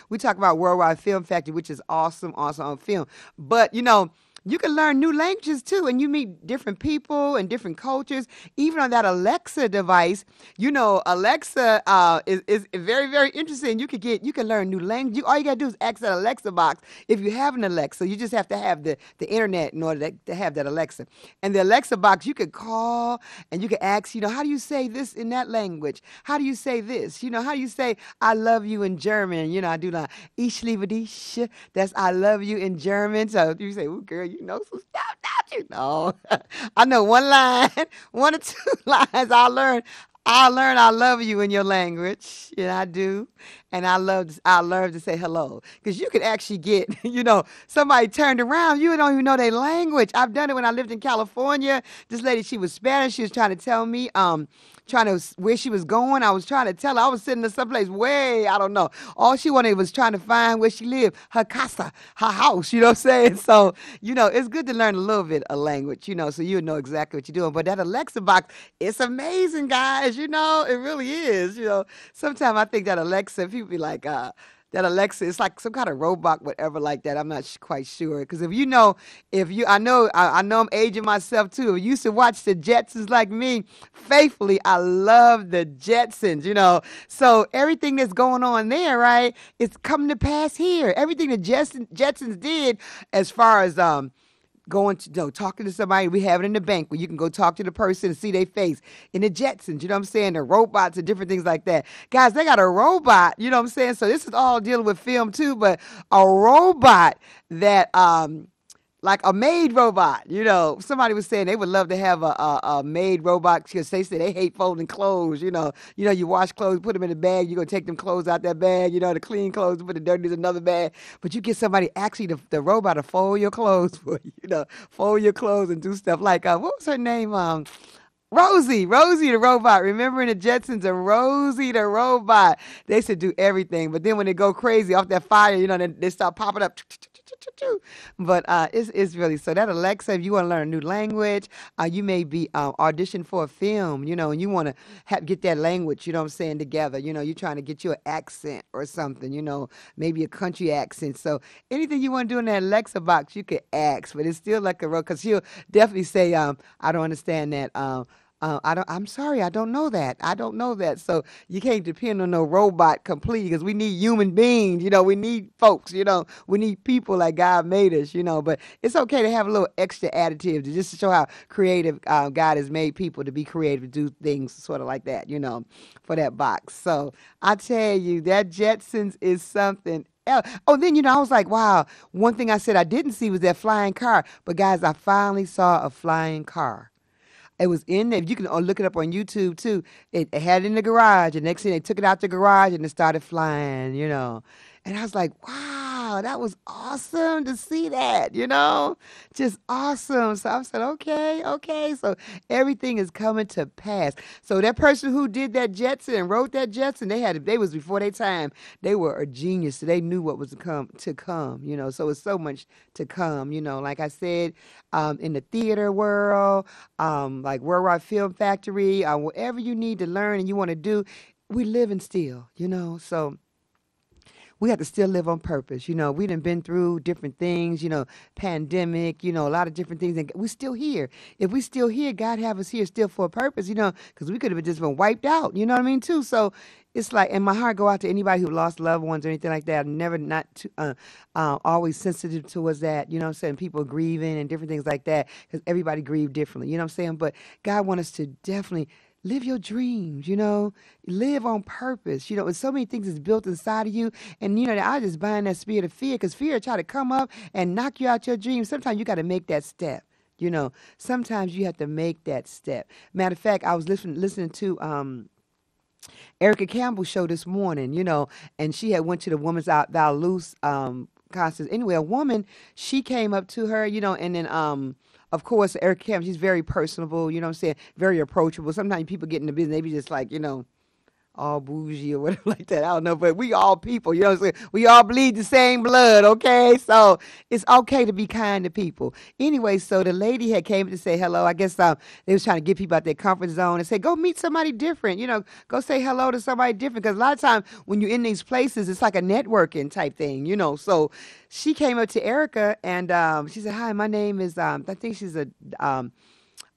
S12: We talk about Worldwide Film Factory, which is awesome, awesome on film. But you know you can learn new languages too, and you meet different people and different cultures. Even on that Alexa device, you know, Alexa uh, is, is very, very interesting. You could get, you can learn new language. You, all you gotta do is ask that Alexa box. If you have an Alexa, you just have to have the, the internet in order to, to have that Alexa. And the Alexa box, you could call and you could ask, you know, how do you say this in that language? How do you say this? You know, how do you say I love you in German? You know, I do like Ich liebe dich. That's I love you in German. So you say, oh girl, you know some stuff, don't you? know? I know one line, one or two lines I learned. I learn I love you in your language, and I do, and I love I love to say hello because you can actually get you know somebody turned around you don't even know their language. I've done it when I lived in California. This lady she was Spanish. She was trying to tell me um trying to where she was going. I was trying to tell her I was sitting in someplace way I don't know. All she wanted was trying to find where she lived, her casa, her house. You know what I'm saying? So you know it's good to learn a little bit of language. You know, so you know exactly what you're doing. But that Alexa box, it's amazing, guys. You know, it really is. You know, sometimes I think that Alexa, people be like, uh, that Alexa is like some kind of robot, whatever, like that. I'm not sh- quite sure because if you know, if you, I know, I, I, know I'm aging myself too. You used to watch the Jetsons like me faithfully, I love the Jetsons. You know, so everything that's going on there, right, it's coming to pass here. Everything the Jetsons, Jetsons did, as far as um going to know, talking to somebody. We have it in the bank where you can go talk to the person and see their face. In the Jetsons, you know what I'm saying? The robots and different things like that. Guys, they got a robot, you know what I'm saying? So this is all dealing with film too, but a robot that um like a maid robot. You know, somebody was saying they would love to have a, a, a maid robot because they say they hate folding clothes. You know, you know, you wash clothes, put them in a bag. you're gonna take them clothes out that bag. You know, the clean clothes, put the dirty in another bag. But you get somebody actually the, the robot to fold your clothes for you. You know, fold your clothes and do stuff like uh, what was her name? Um. Rosie, Rosie the robot. Remembering the Jetsons, a Rosie the robot. They said do everything, but then when they go crazy off that fire, you know, they, they start popping up. But uh, it's, it's really so that Alexa, if you want to learn a new language, uh, you may be auditioning for a film, you know, and you want to get that language, you know what I'm saying, together. You know, you're trying to get your accent or something, you know, maybe a country accent. So anything you want to do in that Alexa box, you could ask, but it's still like a road because she'll definitely say, um, I don't understand that. Um, uh, I don't. I'm sorry. I don't know that. I don't know that. So you can't depend on no robot completely because we need human beings. You know, we need folks. You know, we need people like God made us. You know, but it's okay to have a little extra additive to just to show how creative uh, God has made people to be creative, to do things sort of like that. You know, for that box. So I tell you, that Jetsons is something else. Oh, then you know, I was like, wow. One thing I said I didn't see was that flying car. But guys, I finally saw a flying car. It was in there. You can uh, look it up on YouTube too. It, it had it in the garage. And next thing they took it out the garage and it started flying, you know. And I was like, wow, that was awesome to see that, you know? Just awesome. So I said, okay, okay. So everything is coming to pass. So that person who did that Jetson and wrote that Jetson, they had they was before their time. They were a genius. So they knew what was to come to come, you know. So it's so much to come, you know. Like I said, um, in the theater world, um, like Worldwide Film Factory, uh, whatever you need to learn and you want to do, we live in still, you know. So we have to still live on purpose. You know, we done been through different things, you know, pandemic, you know, a lot of different things, and we're still here. If we still here, God have us here still for a purpose, you know, because we could have just been wiped out. You know what I mean, too. So it's like, and my heart go out to anybody who lost loved ones or anything like that. I'm never not too, uh, uh, always sensitive towards that. You know what I'm saying? People grieving and different things like that because everybody grieve differently. You know what I'm saying? But God want us to definitely live your dreams, you know, live on purpose, you know, and so many things is built inside of you. And, you know, that I just bind that spirit of fear because fear try to come up and knock you out your dreams. Sometimes you got to make that step. You know, sometimes you have to make that step. Matter of fact, I was listening listening to um, Erica Campbell show this morning, you know, and she had went to the Woman's Out Thou Loose um concert. Anyway, a woman, she came up to her, you know, and then um of course, Erica Campbell, she's very personable, you know what I'm saying? Very approachable. Sometimes people get in the business, they be just like, you know, all bougie or whatever like that. I don't know, but we all people, you know what I'm saying? We all bleed the same blood, okay? So it's okay to be kind to people. Anyway, so the lady had came to say hello. I guess um, they was trying to get people out their comfort zone and say, go meet somebody different, you know, go say hello to somebody different. Because a lot of times when you're in these places, it's like a networking type thing, you know. So she came up to Erica and um, she said, hi, my name is, um, I think she's a, um,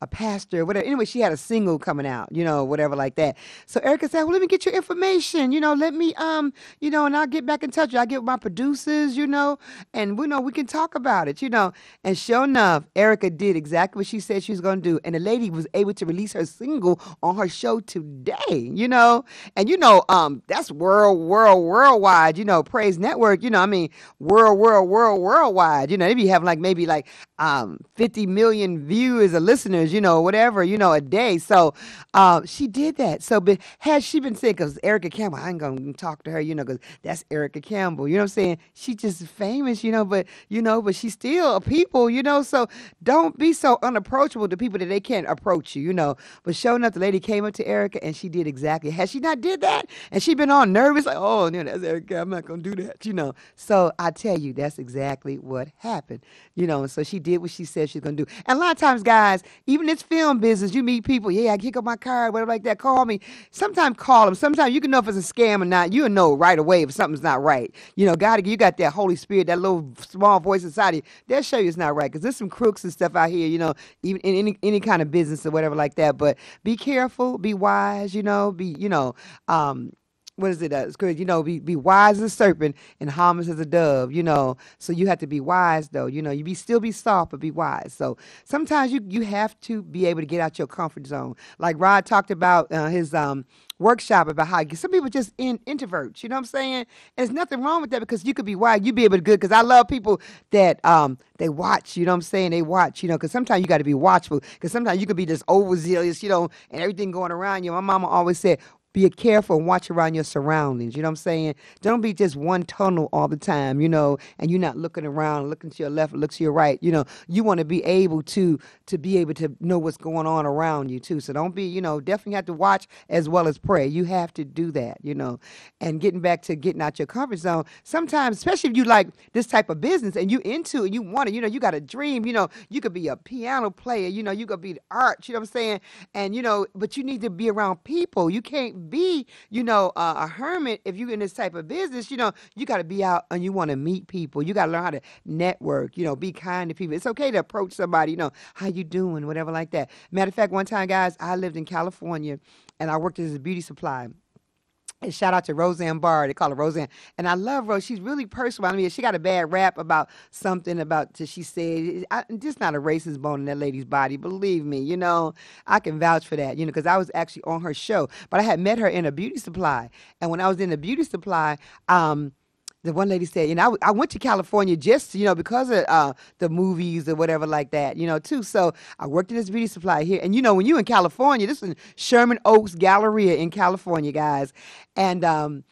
S12: a pastor, whatever. Anyway, she had a single coming out, you know, whatever like that. So Erica said, "Well, let me get your information, you know, let me, um, you know, and I'll get back in touch. I get with my producers, you know, and we know we can talk about it, you know." And sure enough, Erica did exactly what she said she was going to do, and the lady was able to release her single on her show today, you know, and you know, um, that's world, world, worldwide, you know, Praise Network, you know, I mean, world, world, world, worldwide, you know, they be having like maybe like um 50 million viewers or listeners, you know, whatever, you know, a day. So um, she did that. So but had she been saying, because Erica Campbell, I ain't going to talk to her, you know, because that's Erica Campbell, you know what I'm saying? She just famous, you know, but, you know, but she's still a people, you know, so don't be so unapproachable to people that they can't approach you, you know. But sure enough, the lady came up to Erica and she did exactly. Had she not did that? And she been all nervous, like, oh, no, that's Erica, I'm not going to do that, you know. So I tell you, that's exactly what happened, you know. So she did what she said she's gonna do. And a lot of times, guys, even this film business, you meet people, yeah, I kick up my car, whatever like that. Call me. Sometimes call them. Sometimes you can know if it's a scam or not. You'll know right away if something's not right. You know, God, you got that Holy Spirit, that little small voice inside you. They'll show you it's not right because there's some crooks and stuff out here. You know, even in any any kind of business or whatever like that. But be careful, be wise. You know, be you know. Um, what is it? Uh, you know, be, be wise as a serpent and harmless as a dove, you know. So you have to be wise, though. You know, you be still be soft, but be wise. So sometimes you you have to be able to get out your comfort zone. Like Rod talked about uh, his um workshop about how some people just in introverts. You know what I'm saying? And there's nothing wrong with that because you could be wise. You'd be able to good because I love people that um they watch. You know what I'm saying? They watch. You know because sometimes you got to be watchful because sometimes you could be just overzealous. You know, and everything going around you. My mama always said, be careful and watch around your surroundings. You know what I'm saying? Don't be just one tunnel all the time, you know, and you're not looking around, looking to your left, look to your right. You know, you want to be able to to be able to know what's going on around you too. So don't be, you know, definitely have to watch as well as pray. You have to do that, you know. And getting back to getting out your comfort zone, sometimes, especially if you like this type of business and you into it, you want it, you know, you got a dream, you know, you could be a piano player, you know, you could be the art, you know what I'm saying? And you know, but you need to be around people. You can't be, you know, uh, a hermit if you're in this type of business. You know, you got to be out and you want to meet people. You got to learn how to network. You know, be kind to people. It's okay to approach somebody. You know, how you doing, whatever like that. Matter of fact, one time, guys, I lived in California and I worked as a beauty supply. And shout out to Roseanne Barr. They call her Roseanne. And I love Rose. She's really personal. I mean, she got a bad rap about something about, she said, just not a racist bone in that lady's body. Believe me, you know, I can vouch for that, you know, because I was actually on her show. But I had met her in a beauty supply. And when I was in the beauty supply, um, the one lady said, you know, I, I went to California just, you know, because of uh, the movies or whatever like that, you know, too. So I worked in this beauty supply here. And, you know, when you're in California, this is Sherman Oaks Galleria in California, guys. And, um,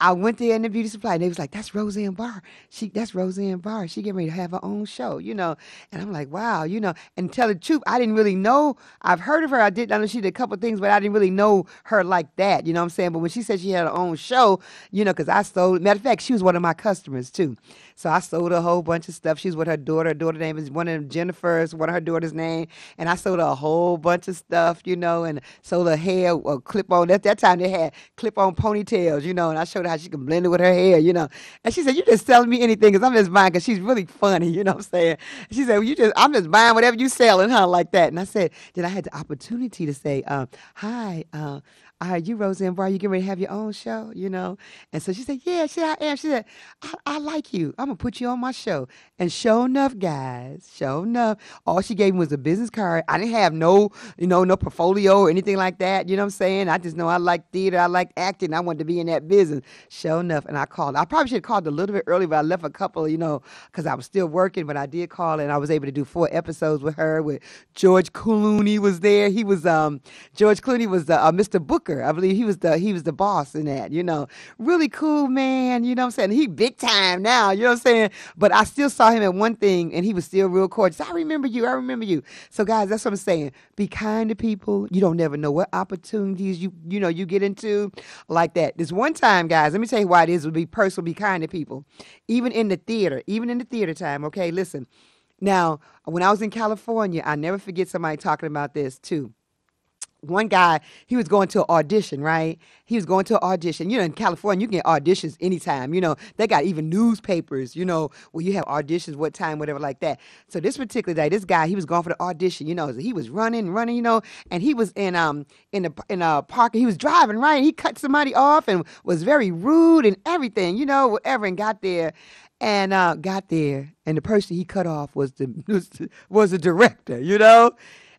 S12: I went there in the beauty supply and they was like, that's Roseanne Barr. She that's Roseanne Barr. She getting ready to have her own show, you know. And I'm like, wow, you know, and tell the truth, I didn't really know. I've heard of her. I did I know she did a couple things, but I didn't really know her like that. You know what I'm saying? But when she said she had her own show, you know, because I sold matter of fact, she was one of my customers too. So I sold a whole bunch of stuff. She's with her daughter. Her daughter's name is one of them Jennifer's, one of her daughter's name. And I sold a whole bunch of stuff, you know, and sold her hair, a clip on. At that time they had clip on ponytails, you know, and I showed how she can blend it with her hair, you know. And she said, "You just selling me anything because I'm just buying because she's really funny, you know what I'm saying?" She said, well, "You just I'm just buying whatever you selling, huh?" Like that. And I said, then I had the opportunity to say, um, "Hi, uh, are you Roseanne Barr? You getting ready to have your own show, you know?" And so she said, "Yeah, she I am." She said, I, "I like you. I'm gonna put you on my show." And sure enough, guys, sure enough, all she gave me was a business card. I didn't have no, you know, no portfolio or anything like that. You know what I'm saying? I just know I like theater, I like acting. I wanted to be in that business. Sure enough, and I called. I probably should have called a little bit earlier, but I left a couple, you know, because I was still working. But I did call, and I was able to do four episodes with her. With George Clooney was there. He was um George Clooney was the uh, Mr. Booker. I believe he was the he was the boss in that. You know, really cool man. You know what I'm saying? He big time now. You know what I'm saying? But I still saw him at one thing, and he was still real gorgeous. I remember you. I remember you. So guys, that's what I'm saying. Be kind to people. You don't never know what opportunities you you know you get into like that. This one time, guys, let me tell you why it is to be personal, be kind to people. Even in the theater, even in the theater time, okay? Listen. Now, when I was in California, I never forget somebody talking about this too one guy, he was going to an audition, right? He was going to an audition. You know, in California, you can get auditions anytime. You know, they got even newspapers, you know, where you have auditions, what time, whatever, like that. So this particular day, this guy, he was going for the audition, you know, so he was running, running, you know, and he was in um in a in a park, he was driving, right? He cut somebody off and was very rude and everything, you know, whatever, and got there and uh, got there, and the person he cut off was the was the, was the director, you know.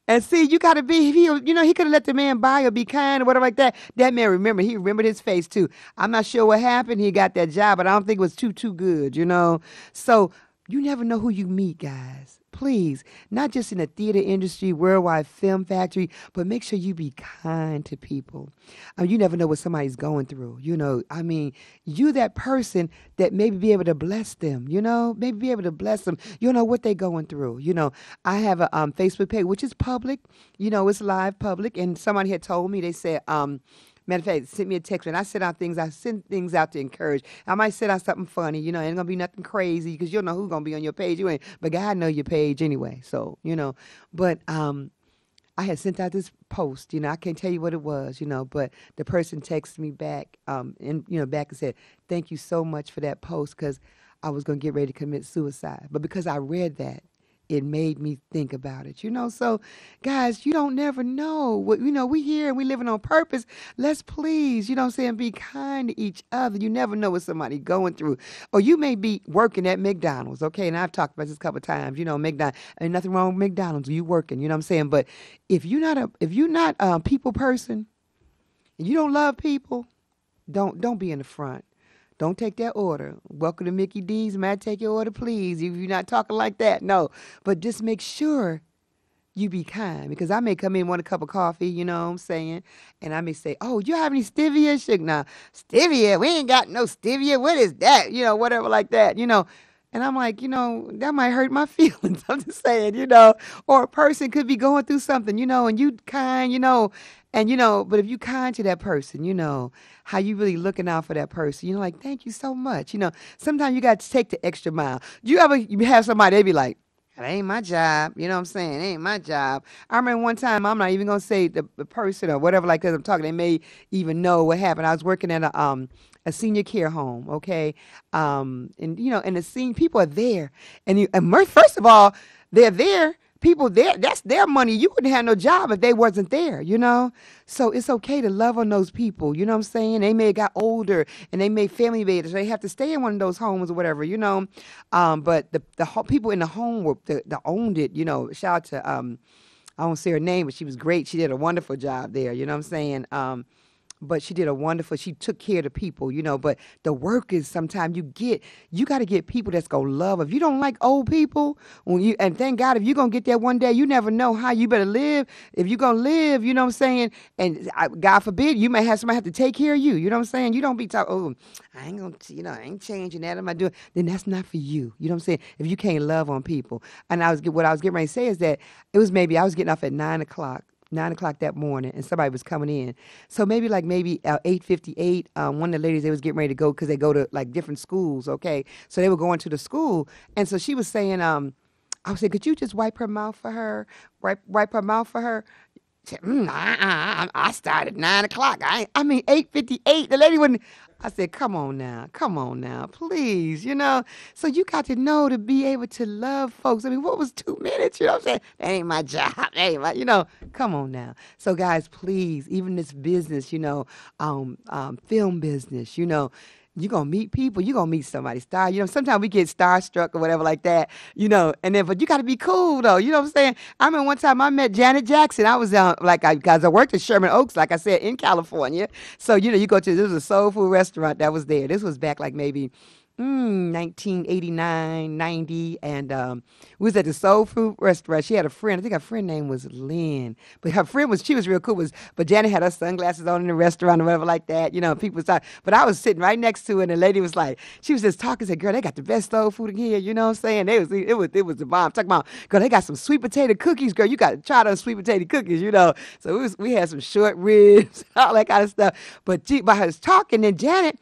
S12: And see, you got to be, he, you know, he could have let the man buy or be kind or whatever like that. That man, remember, he remembered his face too. I'm not sure what happened. He got that job, but I don't think it was too, too good, you know. So you never know who you meet, guys. Please, not just in the theater industry, worldwide film factory, but make sure you be kind to people. Mean, you never know what somebody's going through. You know, I mean, you that person that maybe be able to bless them. You know, maybe be able to bless them. You know what they're going through. You know, I have a um, Facebook page which is public. You know, it's live public, and somebody had told me they said. Um, Matter of fact, sent me a text when I send out things. I send things out to encourage. I might send out something funny. You know, ain't gonna be nothing crazy because you don't know who's gonna be on your page. You ain't, but God know your page anyway. So you know, but um, I had sent out this post. You know, I can't tell you what it was. You know, but the person texted me back, um, and you know, back and said, "Thank you so much for that post because I was gonna get ready to commit suicide, but because I read that." It made me think about it. You know, so guys, you don't never know. What you know, we here and we living on purpose. Let's please, you know I'm saying, be kind to each other. You never know what somebody going through. Or you may be working at McDonald's, okay? And I've talked about this a couple times. You know, McDonald's ain't nothing wrong with McDonald's. You working, you know what I'm saying? But if you're not a if you're not a people person, and you don't love people, don't don't be in the front. Don't take that order. Welcome to Mickey D's. May I take your order, please? If you're not talking like that, no. But just make sure you be kind because I may come in want a cup of coffee, you know what I'm saying? And I may say, Oh, you have any stevia? Sugar? Nah, stevia, we ain't got no stevia. What is that? You know, whatever like that, you know. And I'm like, you know, that might hurt my feelings. I'm just saying, you know, or a person could be going through something, you know, and you kind, you know, and you know, but if you kind to that person, you know, how you really looking out for that person. You're like, thank you so much. You know, sometimes you got to take the extra mile. Do you ever you have somebody they be like, that ain't my job. You know what I'm saying? It ain't my job. I remember one time, I'm not even gonna say the, the person or whatever, like, I'm talking, they may even know what happened. I was working at a um a senior care home, okay, um, and you know, and the scene people are there, and you, and first of all, they're there people there that's their money. You wouldn't have no job if they wasn't there you know? So it's okay to love on those people you know what i'm saying? They may have got older and they made family babies they have to stay in one of those homes or whatever you know? Um, but the the people in the home were the, the owned it you know shout out to um, i won't say her name but she was great. She did a wonderful job there you know what i'm saying? Um, but she did a wonderful she took care of the people you know but the work is sometimes you get you got to get people that's gonna love. If you don't like old people when you and thank god if you're gonna get there one day you never know how you better live. If you're gonna live you know what i'm saying? And I, god forbid you may have somebody have to take care of you you know what i'm saying? You don't be talking oh i ain't gonna you know i ain't changing that am i doing then that's not for you you know what i'm saying? If you can't love on people. And i was what i was getting ready to say is that it was maybe i was getting off at nine o'clock nine o'clock that morning, and somebody was coming in. So maybe like maybe uh, eight fifty eight. Um, one of the ladies they was getting ready to go because they go to like different schools. Okay, so they were going to the school, and so she was saying, um, I was saying, could you just wipe her mouth for her, wipe wipe her mouth for her. Said, mm, I, I, I started nine o'clock. I, I mean, eight fifty-eight. The lady wouldn't. I said, "Come on now, come on now, please." You know. So you got to know to be able to love folks. I mean, what was two minutes? You know I'm saying? That ain't my job. That ain't my. You know. Come on now. So guys, please, even this business, you know, um, um, film business, you know you're gonna meet people, you're gonna meet somebody star. You know, sometimes we get starstruck or whatever like that, you know, and then but you gotta be cool though. You know what I'm saying? I mean one time I met Janet Jackson. I was uh, like I guys I worked at Sherman Oaks, like I said, in California. So, you know, you go to this was a soul food restaurant that was there. This was back like maybe mm, 1989, 90, and um, we was at the Soul Food restaurant. She had a friend. I think her friend name was Lynn, but her friend was she was real cool. Was but Janet had her sunglasses on in the restaurant or whatever like that. You know, people was. But I was sitting right next to her, and the lady was like, she was just talking. Said, "Girl, they got the best soul food in here." You know what I'm saying? They was it was it was the bomb. Talking about, girl, they got some sweet potato cookies. Girl, you got to try those sweet potato cookies. You know, so we was we had some short ribs, all that kind of stuff. But she, by her talking, then Janet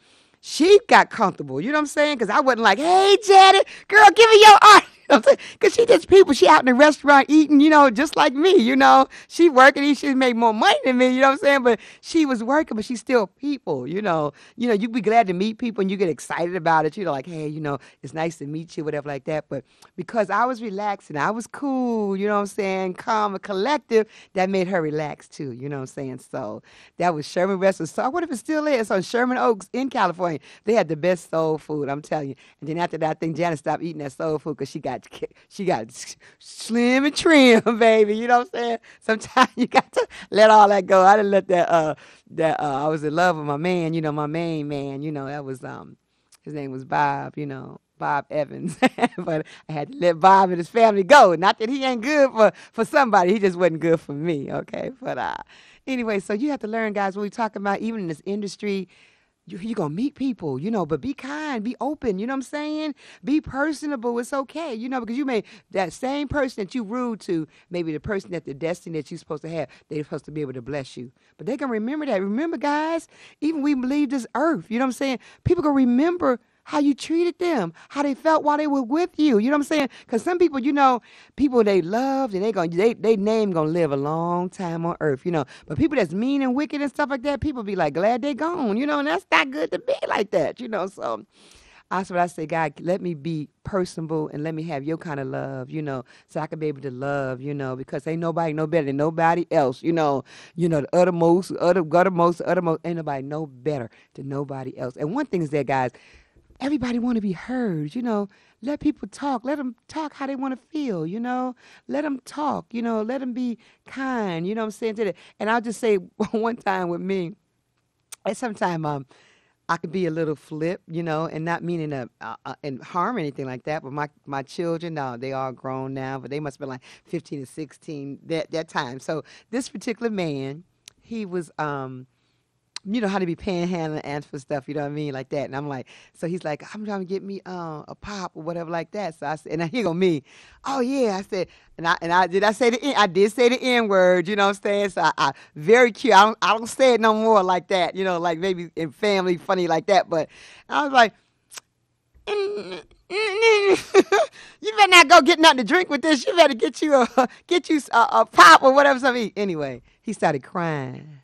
S12: she got comfortable. You know what I'm saying? Because I wasn't like, hey, Janet, girl, give me your art. Know? Because she just people, she out in the restaurant eating, you know, just like me, you know. She working, she made more money than me, you know what I'm saying? But she was working, but she's still people, you know. You know, you be glad to meet people and you get excited about it. You know, like, hey, you know, it's nice to meet you, whatever like that. But because I was relaxing, I was cool, you know what I'm saying, calm and collective, that made her relax too, you know what I'm saying? So that was Sherman Restaurant. So what if it still is on Sherman Oaks in California? They had the best soul food, I'm telling you. And then after that, I think Janet stopped eating that soul food because she got she got slim and trim, baby. You know what I'm saying? Sometimes you got to let all that go. I didn't let that uh that uh, I was in love with my man, you know, my main man, you know, that was um his name was Bob, you know. Bob Evans, but I had to let Bob and his family go. Not that he ain't good for for somebody, he just wasn't good for me. Okay, but uh, anyway, so you have to learn, guys. What we talking about, even in this industry, you, you're gonna meet people, you know, but be kind, be open, you know what I'm saying? Be personable, it's okay, you know, because you may that same person that you rude to, maybe the person that the destiny that you're supposed to have, they're supposed to be able to bless you. But they can remember that. Remember, guys, even we leave this earth, you know what I'm saying? People gonna remember how you treated them, how they felt while they were with you. You know what I'm saying? Because some people, you know, people they loved and they going they they name gonna live a long time on earth. You know, but people that's mean and wicked and stuff like that, people be like glad they gone. You know, and that's not good to be like that. You know, so. That's what I say, God, let me be personable and let me have your kind of love, you know, so I can be able to love, you know, because ain't nobody no better than nobody else, you know. You know, the uttermost, utter, guttermost, uttermost, ain't nobody no better than nobody else. And one thing is that, guys, everybody want to be heard you know let people talk let them talk how they want to feel you know let them talk you know let them be kind you know what i'm saying to that and i'll just say one time with me and sometimes um I could be a little flip, you know, and not meaning to uh, uh, and harm anything like that. But my my children, now they are grown now, but they must have been like fifteen to sixteen that that time. So this particular man, he was um you know how to be panhandling and for stuff, you know what I mean, like that. And I'm like, so he's like, I'm trying to get me uh, a pop or whatever like that. So I said, and he go me, oh yeah, I said, and I and I did I say the I did say the N word, you know what I'm saying? So I, I very cute. I don't I don't say it no more like that, you know, like maybe in family funny like that. But I was like. you better not go get nothing to drink with this. You better get you a get you a, a pop or whatever something. Anyway, he started crying.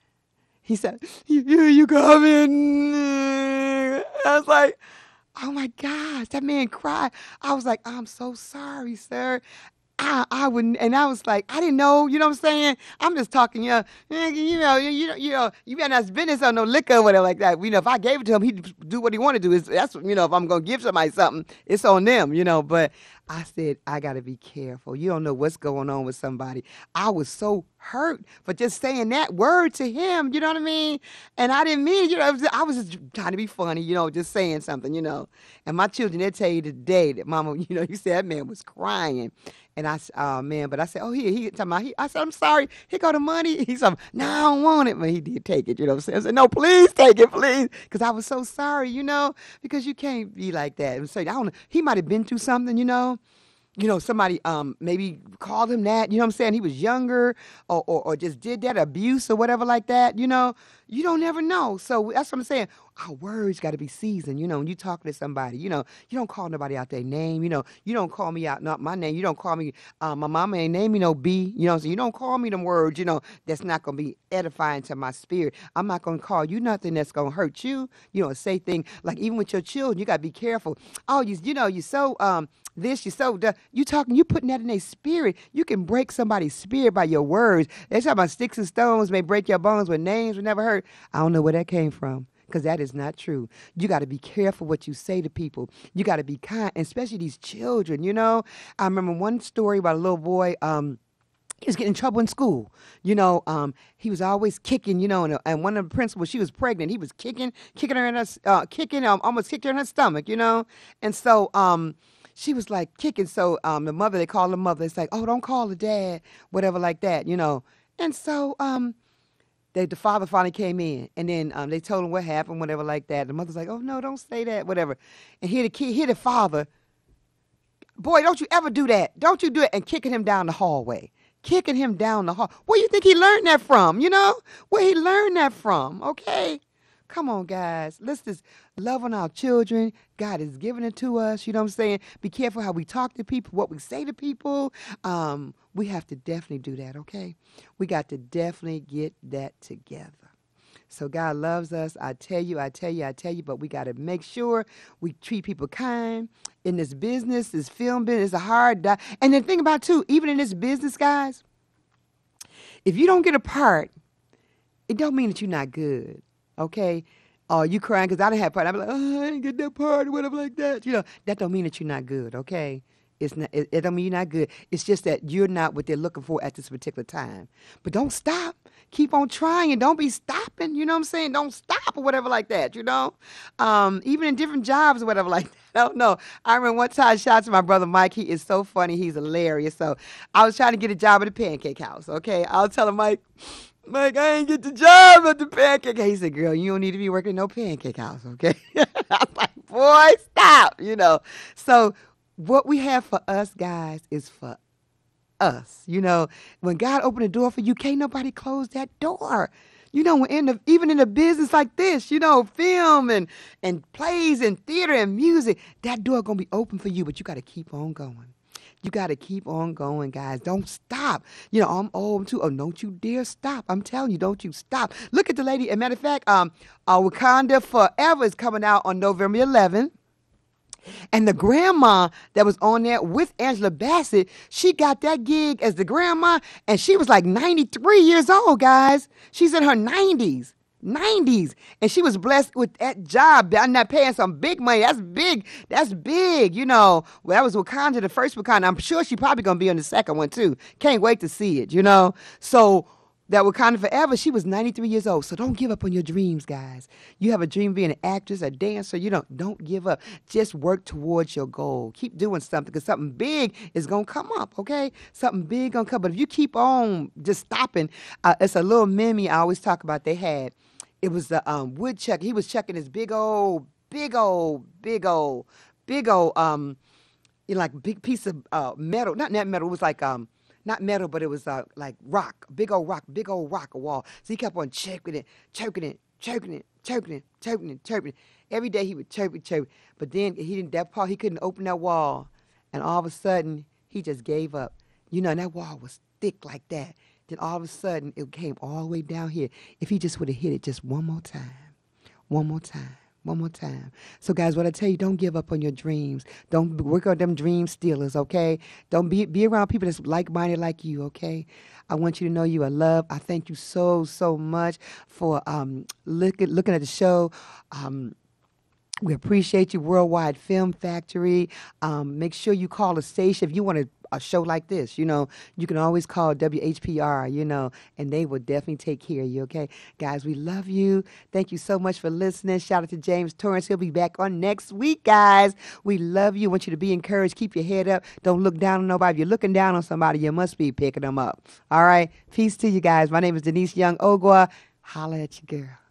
S12: He said, "You, you, coming?" I was like, "Oh my gosh!" That man cried. I was like, "I'm so sorry, sir." I, I wouldn't, and I was like, I didn't know, you know what I'm saying? I'm just talking, you know, you know, you, you know, you know, you better not business on no liquor or whatever like that. You know, if I gave it to him, he'd do what he wanted to do. Is that's you know, if I'm gonna give somebody something, it's on them, you know. But I said, I gotta be careful. You don't know what's going on with somebody. I was so hurt for just saying that word to him, you know what I mean? And I didn't mean, you know, I was just trying to be funny, you know, just saying something, you know. And my children, they tell you today that, Mama, you know, you said that man was crying. And I said, oh man, but I said, oh, here, he talking about, he, I said, I'm sorry, He go the money. He said, no, I don't want it. But he did take it, you know what I'm saying? I said, no, please take it, please. Because I was so sorry, you know, because you can't be like that. And say, I don't he might have been through something, you know you know, somebody um maybe called him that, you know what I'm saying? He was younger or, or, or just did that abuse or whatever like that, you know, you don't ever know. So that's what I'm saying. Our words got to be seasoned. You know, when you talking to somebody, you know, you don't call nobody out their name. You know, you don't call me out not my name. You don't call me. Uh, my mama ain't name me no B. You know, so you don't call me them words. You know, that's not gonna be edifying to my spirit. I'm not gonna call you nothing that's gonna hurt you. You know, say things like even with your children, you gotta be careful. Oh, you you know, you so um this, you so the, you talking, you putting that in their spirit. You can break somebody's spirit by your words. They talk about sticks and stones may break your bones, but names will never hurt. I don't know where that came from because that is not true. You got to be careful what you say to people. You got to be kind, especially these children. You know, I remember one story about a little boy. Um, he was getting in trouble in school. You know, um, he was always kicking. You know, and, and one of the principals, she was pregnant. He was kicking, kicking her in her, uh, kicking, um, almost kicked her in her stomach. You know, and so um, she was like kicking. So um, the mother, they call the mother. It's like, oh, don't call the dad, whatever, like that. You know, and so um, they, the father finally came in, and then um, they told him what happened, whatever, like that. The mother's like, oh no, don't say that, whatever. And here the kid, here the father. Boy, don't you ever do that. Don't you do it. And kicking him down the hallway kicking him down the hall. Where you think he learned that from? You know, where he learned that from? Okay, come on, guys. Let's just love on our children. God has given it to us. You know what I'm saying? Be careful how we talk to people, what we say to people. Um, we have to definitely do that. Okay, we got to definitely get that together. So God loves us. I tell you, I tell you, I tell you, but we got to make sure we treat people kind. In this business, this film business, it's a hard di- And the thing about too, even in this business, guys, if you don't get a part, it don't mean that you're not good. Okay? Oh, you crying because I didn't have part. I'm like, oh, I didn't get that part or whatever like that. You know, that don't mean that you're not good. Okay? It's not, it, it don't mean you're not good. It's just that you're not what they're looking for at this particular time. But don't stop. Keep on trying. And don't be stopping. You know what I'm saying? Don't stop or whatever like that, you know? Um, even in different jobs or whatever like that. I don't know. I remember one time, shout out to my brother Mike. He is so funny. He's hilarious. So I was trying to get a job at a Pancake House, okay? I'll tell him Mike, Mike, I ain't get the job at the Pancake House. He said, girl, you don't need to be working no Pancake House, okay? I was like, boy, stop, you know? So what we have for us guys is for us. You know, when God opened the door for you, can't nobody close that door. You know, in the, even in a business like this, you know, film and and plays and theater and music, that door gonna be open for you. But you got to keep on going. You got to keep on going, guys. Don't stop. You know, I'm old too. Oh, don't you dare stop. I'm telling you, don't you stop. Look at the lady. As a matter of fact, um, uh, Wakanda Forever is coming out on November 11th. And the grandma that was on there with Angela Bassett, she got that gig as the grandma, and she was like 93 years old, guys. She's in her 90s. 90s. And she was blessed with that job. I'm not paying some big money. That's big. That's big. You know, well, that was Wakanda, the first Wakanda. I'm sure she probably going to be on the second one, too. Can't wait to see it, you know? So that Wakanda Forever, she was 93 years old. So don't give up on your dreams, guys. You have a dream being an actress, a dancer. You don't don't give up. Just work towards your goal. Keep doing something because something big is gonna come up. Okay, something big gonna come. But if you keep on just stopping, uh, it's a little meme I always talk about. They had it was the um, woodchuck. He was chucking his big old, big old, big old, big old, um, you know, like big piece of uh, metal. Not that metal. It was like um not metal, but it was uh, like rock, big old rock, big old rock, wall. So he kept on choking it, choking it, choking it, choking it, choking it, choking it. Every day he would choke it, choke. But then he didn't, that part, he couldn't open that wall. And all of a sudden, he just gave up. You know, and that wall was thick like that. Then all of a sudden, it came all the way down here. If he just would have hit it just one more time, one more time one more time. So, guys, what I tell you, don't give up on your dreams. Don't work on them dream stealers, okay? Don't be be around people that's like minded like you, okay? I want you to know you are loved. I thank you so so much for um, looking looking at the show. Um, we appreciate you, Worldwide Film Factory. Um, make sure you call the station if you want a, a show like this. You know, you can always call WHPR, you know, and they will definitely take care of you, okay? Guys, we love you. Thank you so much for listening. Shout out to James Torrance. He'll be back on next week, guys. We love you. want you to be encouraged. Keep your head up. Don't look down on nobody. If you're looking down on somebody, you must be picking them up. All right? Peace to you guys. My name is Denise Young Ogwa. Holla at your girl.